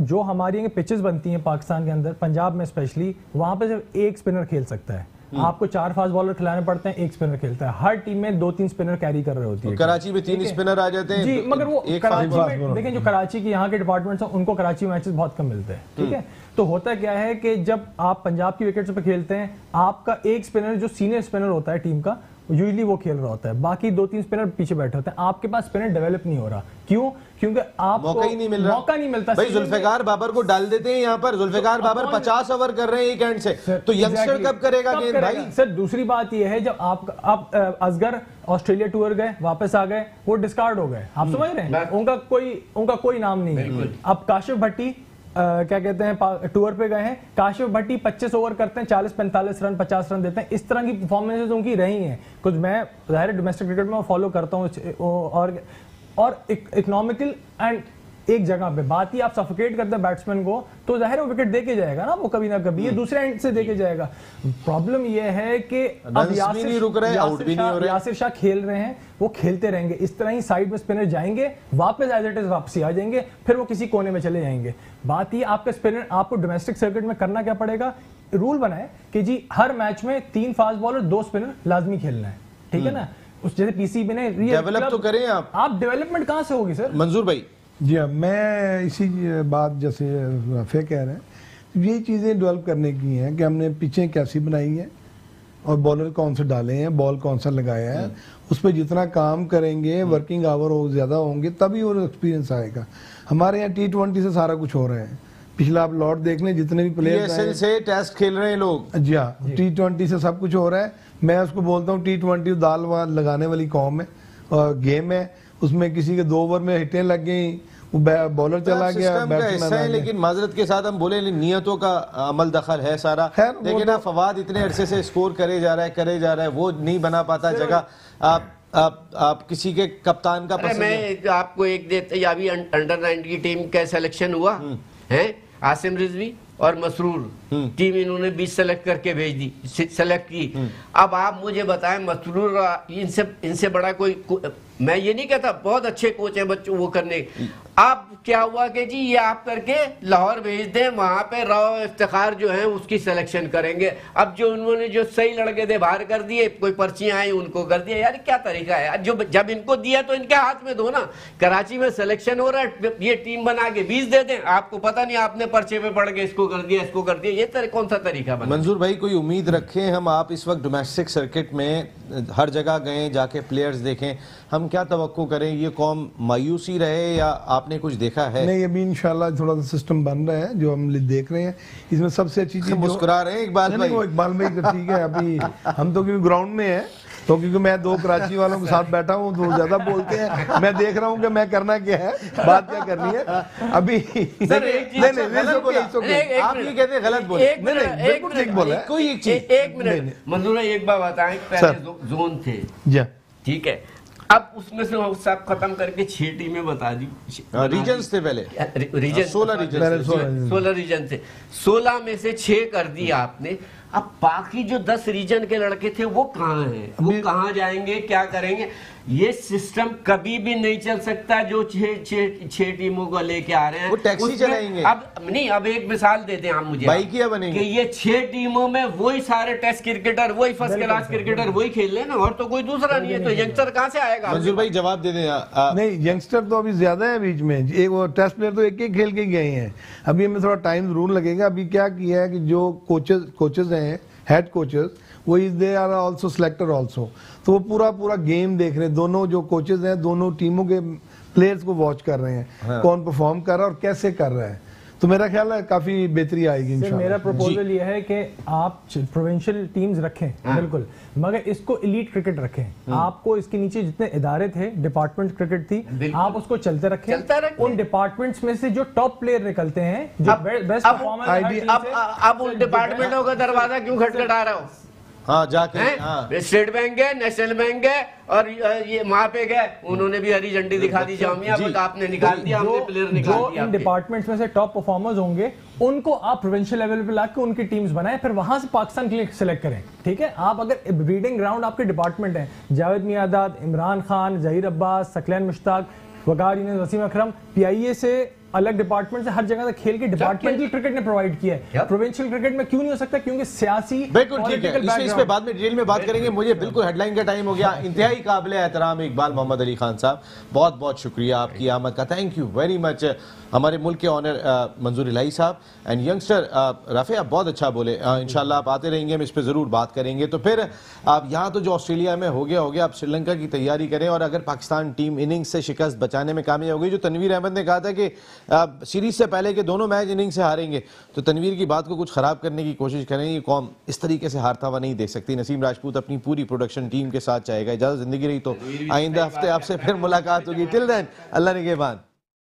S4: जो हमारी पिचेस बनती हैं पाकिस्तान के अंदर पंजाब में स्पेशली वहाँ पे सिर्फ़ एक स्पिनर खेल सकता है। आपको चार फास्ट बॉलर खिलाने पड़ते हैं एक स्पिनर खेलता है। हर टीम में दो तीन स्पिनर कैरी कर रहे होती है।
S1: कराची में तीन स्पिनर आ जाते हैं
S4: जी मगर वो कराची में देखें जो कराची के यहाँ के डिपार्टमेंट है उनको कराची मैचेस बहुत कम मिलते हैं। ठीक है? तो होता क्या है कि जब आप पंजाब की विकेट पर खेलते हैं आपका एक स्पिनर जो सीनियर स्पिनर होता है टीम का यूजली वो खेल रहा होता है। बाकी दो तीन स्पिनर पीछे बैठे होते हैं। आपके पास स्पिनर डेवलप नहीं हो रहा। क्यों? क्योंकि आप
S1: मौका ही नहीं मिल रहा।
S4: मौका नहीं मिलता।
S1: भाई जुल्फिकार बाबर को डाल देते हैं यहाँ पर। जुल्फिकार बाबर 50 ओवर कर रहे हैं एक एंड से।
S4: सर,
S1: तो यंगस्टर कब करेगा गेंद भाई?
S4: सर दूसरी बात यह है जब आप आप असगर ऑस्ट्रेलिया टूर गए वापस आ गए वो डिस्कार्ड हो गए। आप समझ रहे हैं? उनका कोई उनका कोई नाम नहीं है। अब काशिफ भट्टी क्या कहते हैं टूर पे गए हैं। काशिफ भट्टी 25 ओवर करते हैं 40 45 रन 50 रन देते हैं। इस तरह की परफॉर्मेंसेज उनकी रही हैं। कुछ मैं ज़ाहिर डोमेस्टिक क्रिकेट में फॉलो करता हूँ और और इकोनॉमिकल एंड एक जगह पे। बात ही आप सफोकेट करते हैं बैट्समैन को तो ज़ाहिर है विकेट दे के जाएगा ना वो कभी ना कभी ये दूसरे एंड से दे के जाएगा। प्रॉब्लम ये है कि अब
S1: नहीं रुक रहे, out
S4: यासिर
S1: भी नहीं हो रहे।
S4: यासिर शाह खेल रहे हैं वो खेलते रहेंगे। इस तरह ही साइड में स्पिनर जाएँगे वापस एज इट इज़ वापसी आ जाएँगे फिर वो किसी कोने में चले जाएँगे। बात ही आपका स्पिनर आपको डोमेस्टिक सर्किट में करना क्या पड़ेगा? रूल बनाए कि जी हर मैच में तीन फास्ट बॉलर दो स्पिनर लाजमी खेलना है। ठीक है ना? उस जैसे पीसीबी ने club-
S1: तो करें आप।
S4: आप डेवलपमेंट कहाँ से होगी सर
S1: मंजूर भाई।
S3: जी हाँ मैं इसी बात जैसे रफे कह रहे हैं ये चीज़ें डेवलप करने की हैं कि हमने पिचें कैसी बनाई है और बॉलर कौन से डाले हैं बॉल कौन सा लगाया है उस पर जितना काम करेंगे वर्किंग आवर हो ज़्यादा होंगे तभी वो एक्सपीरियंस आएगा। हमारे यहाँ टी ट्वेंटी से सारा कुछ हो रहा है। पिछला आप लॉट देख लें जितने भी प्लेयर्स
S1: पीएसएल से टेस्ट खेल रहे हैं लोग।
S3: जी हाँ टी ट्वेंटी से सब कुछ हो रहा है। मैं उसको बोलता हूँ टी ट्वेंटी दाल वाल लगाने वाली कॉम है और गेम है। उसमें किसी के दो ओवर में हिटें लग गई वो बॉलर चला गया
S1: है लेकिन माजरत के साथ हम बोले नियतों का अमल दखल है सारा।
S3: खैर,
S1: लेकिन
S3: तो-
S1: आप फवाद इतने अरसे से स्कोर करे जा रहा है करे जा रहा है वो नहीं बना पाता जगह। आप आप आप किसी के कप्तान का पसंद है?
S2: मैं आपको एक देते या अभी अंडर नाइन की टीम का सिलेक्शन हुआ है? आसिम रिजवी और मसरूर। टीम इन्होंने बीस सेलेक्ट करके भेज दी सेलेक्ट की। अब आप मुझे बताएँ मसरूर इनसे इनसे बड़ा कोई मैं ये नहीं कहता बहुत अच्छे कोच हैं बच्चों वो करने। अब क्या हुआ कि जी ये आप करके लाहौर भेज दें वहाँ पे राव इफ्तार जो है उसकी सिलेक्शन करेंगे। अब जो उन्होंने जो सही लड़के थे बाहर कर दिए कोई पर्चियाँ आई उनको कर दिया। यार क्या तरीका है? जो जब इनको दिया तो इनके हाथ में दो ना। कराची में सिलेक्शन हो रहा है ये टीम बना के बीस दे दें। आपको पता नहीं आपने पर्चे पे पढ़ के इसको कर दिया इसको कर दिया। ये तर, कौन सा तरीका बना?
S1: मंजूर भाई कोई उम्मीद रखें हम आप इस वक्त डोमेस्टिक सर्किट में हर जगह गए जाके प्लेयर्स देखें। हम क्या तवक्को करें? ये कौम मायूसी रहे या आपने कुछ देखा है?
S3: नहीं अभी इंशाल्लाह थोड़ा सा सिस्टम बन रहा है जो हम देख रहे हैं। इसमें सबसे अच्छी चीज़
S1: मुस्कुरा रहे हैं इकबाल
S3: नहीं, नहीं, वो
S1: भाई
S3: इकबाल भाई तो ठीक है अभी हम तो क्योंकि ग्राउंड में है तो क्योंकि मैं दो कराची वालों के साथ बैठा हूँ तो ज़्यादा बोलते हैं। मैं देख रहा हूँ कि मैं करना क्या है बात क्या करनी है। अभी नहीं नहीं नहीं, नहीं।
S1: कोई एक चीज़।
S2: एक
S3: नहीं,
S2: मिनट। मंजूर भाई, एक बात बताएँ पहले। जो, जोन थे।
S3: जी।
S2: ठीक है? अब उसमें से वो सब खत्म करके छेटी में बता दी।
S1: रीजन थे पहले।
S2: रीजन
S1: सोलह
S3: रीजन सोलह
S2: रीजन थे। सोलह में से छह कर दी आपने। अब बाकी जो दस रीजन के लड़के थे वो कहाँ हैं? वो कहाँ जाएँगे क्या करेंगे? ये सिस्टम कभी भी नहीं चल सकता जो छह छह छह टीमों को लेके आ रहे हैं।
S1: वो टैक्सी चलाएँगे।
S2: अब नहीं अब एक मिसाल देते हैं आप मुझे।
S1: बाइकियाँ बनेंगी।
S2: कि ये छह टीमों में वही सारे टेस्ट क्रिकेटर वही फ़र्स्ट क्लास क्रिकेटर वही खेल रहे हैं ना और तो कोई दूसरा नहीं है तो यंगस्टर कहाँ से आएगा?
S1: मंजूर भाई जवाब दे दें
S3: नहीं यंगस्टर तो अभी ज़्यादा है बीच में। एक टेस्ट प्लेयर तो एक एक खेल के गए हैं। अभी हमें थोड़ा टाइम ज़रूर लगेगा। अभी क्या किया है कि जो कोचेस कोचेज हैं हेड कोचेस वो is they are also selector also तो वो पूरा पूरा गेम देख रहे हैं। दोनों जो कोचेज हैं दोनों टीमों के प्लेयर्स को वॉच कर रहे हैं। हाँ। कौन परफॉर्म कर रहा है और कैसे कर रहा है। तो मेरा ख्याल है काफ़ी बेहतरी आएगी
S4: सर मेरा प्रपोजल ये है कि आप प्रोविंशियल टीम्स रखें बिल्कुल। मगर इसको इलीट क्रिकेट रखें। आपको इसके नीचे जितने इदारे थे डिपार्टमेंट क्रिकेट थी आप उसको चलते रखें।
S2: चलता रखें।
S4: उन डिपार्टमेंट्स में से जो टॉप प्लेयर निकलते हैं जो
S2: अब-
S4: बेस्ट
S2: अब-
S4: परफॉर्मेंस
S2: अब अब उन डिपार्टमेंटों का दरवाज़ा क्यों खटखटा रहा हो?
S1: हाँ जाके
S2: हाँ? स्टेट बैंक है नेशनल बैंक है और ये वहाँ पे गए। उन्होंने भी हरी झंडी दिखा दी जामिया
S1: जी।
S2: बट आपने निकाल दिया हमने प्लेयर निकाल दिया
S4: इन डिपार्टमेंट्स में से टॉप परफॉर्मर्स होंगे उनको आप प्रोविंशियल लेवल पे लाके उनकी टीम्स बनाएँ फिर वहाँ से पाकिस्तान के लिए सेलेक्ट करें ठीक है? आप अगर ब्रीडिंग ग्राउंड आपके डिपार्टमेंट है जावेद मियादाद इमरान खान जहीर अब्बास सकलैन मुश्ताक वकार यूनिस वसीम अकरम पीआईए से अलग डिपार्टमेंट से हर जगह से खेल के डिपार्टमेंटल क्रिकेट ने प्रोवाइड किया है. प्रोविंशियल क्रिकेट में क्यों नहीं हो सकता? क्योंकि सियासी
S1: बिल्कुल ठीक है। इस, इस पे बाद में डिटेल में बात करेंगे। मुझे बिल्कुल हेडलाइन का टाइम हो गया। इंतहाई काबिल एहतराम इकबाल मोहम्मद अली खान साहब बहुत बहुत शुक्रिया आपकी आमद का। थैंक यू वेरी मच हमारे मुल्क के ऑनर मंजूर इलाही साहब. एंड यंगस्टर राफे आप बहुत अच्छा बोले. इंशाल्लाह आप आते रहेंगे हम इस पर ज़रूर बात करेंगे. तो फिर आप यहाँ तो जो ऑस्ट्रेलिया में हो गया हो गया आप श्रीलंका की तैयारी करें और अगर पाकिस्तान टीम इनिंग्स से शिकस्त बचाने में कामयाब हो गई जो तनवीर अहमद ने कहा था कि सीरीज़ से पहले के दोनों मैच इनिंग से हारेंगे तो तनवीर की बात को कुछ ख़राब करने की कोशिश करें. ये कौम इस तरीके से हारता हुआ नहीं देख सकती. नसीम राजपूत अपनी पूरी प्रोडक्शन टीम के साथ चाहेगा इजाज़त ज़िंदगी रही तो आइंदा हफ़्ते आपसे फिर मुलाकात होगी. टिल देन अल्लाह ने के बाद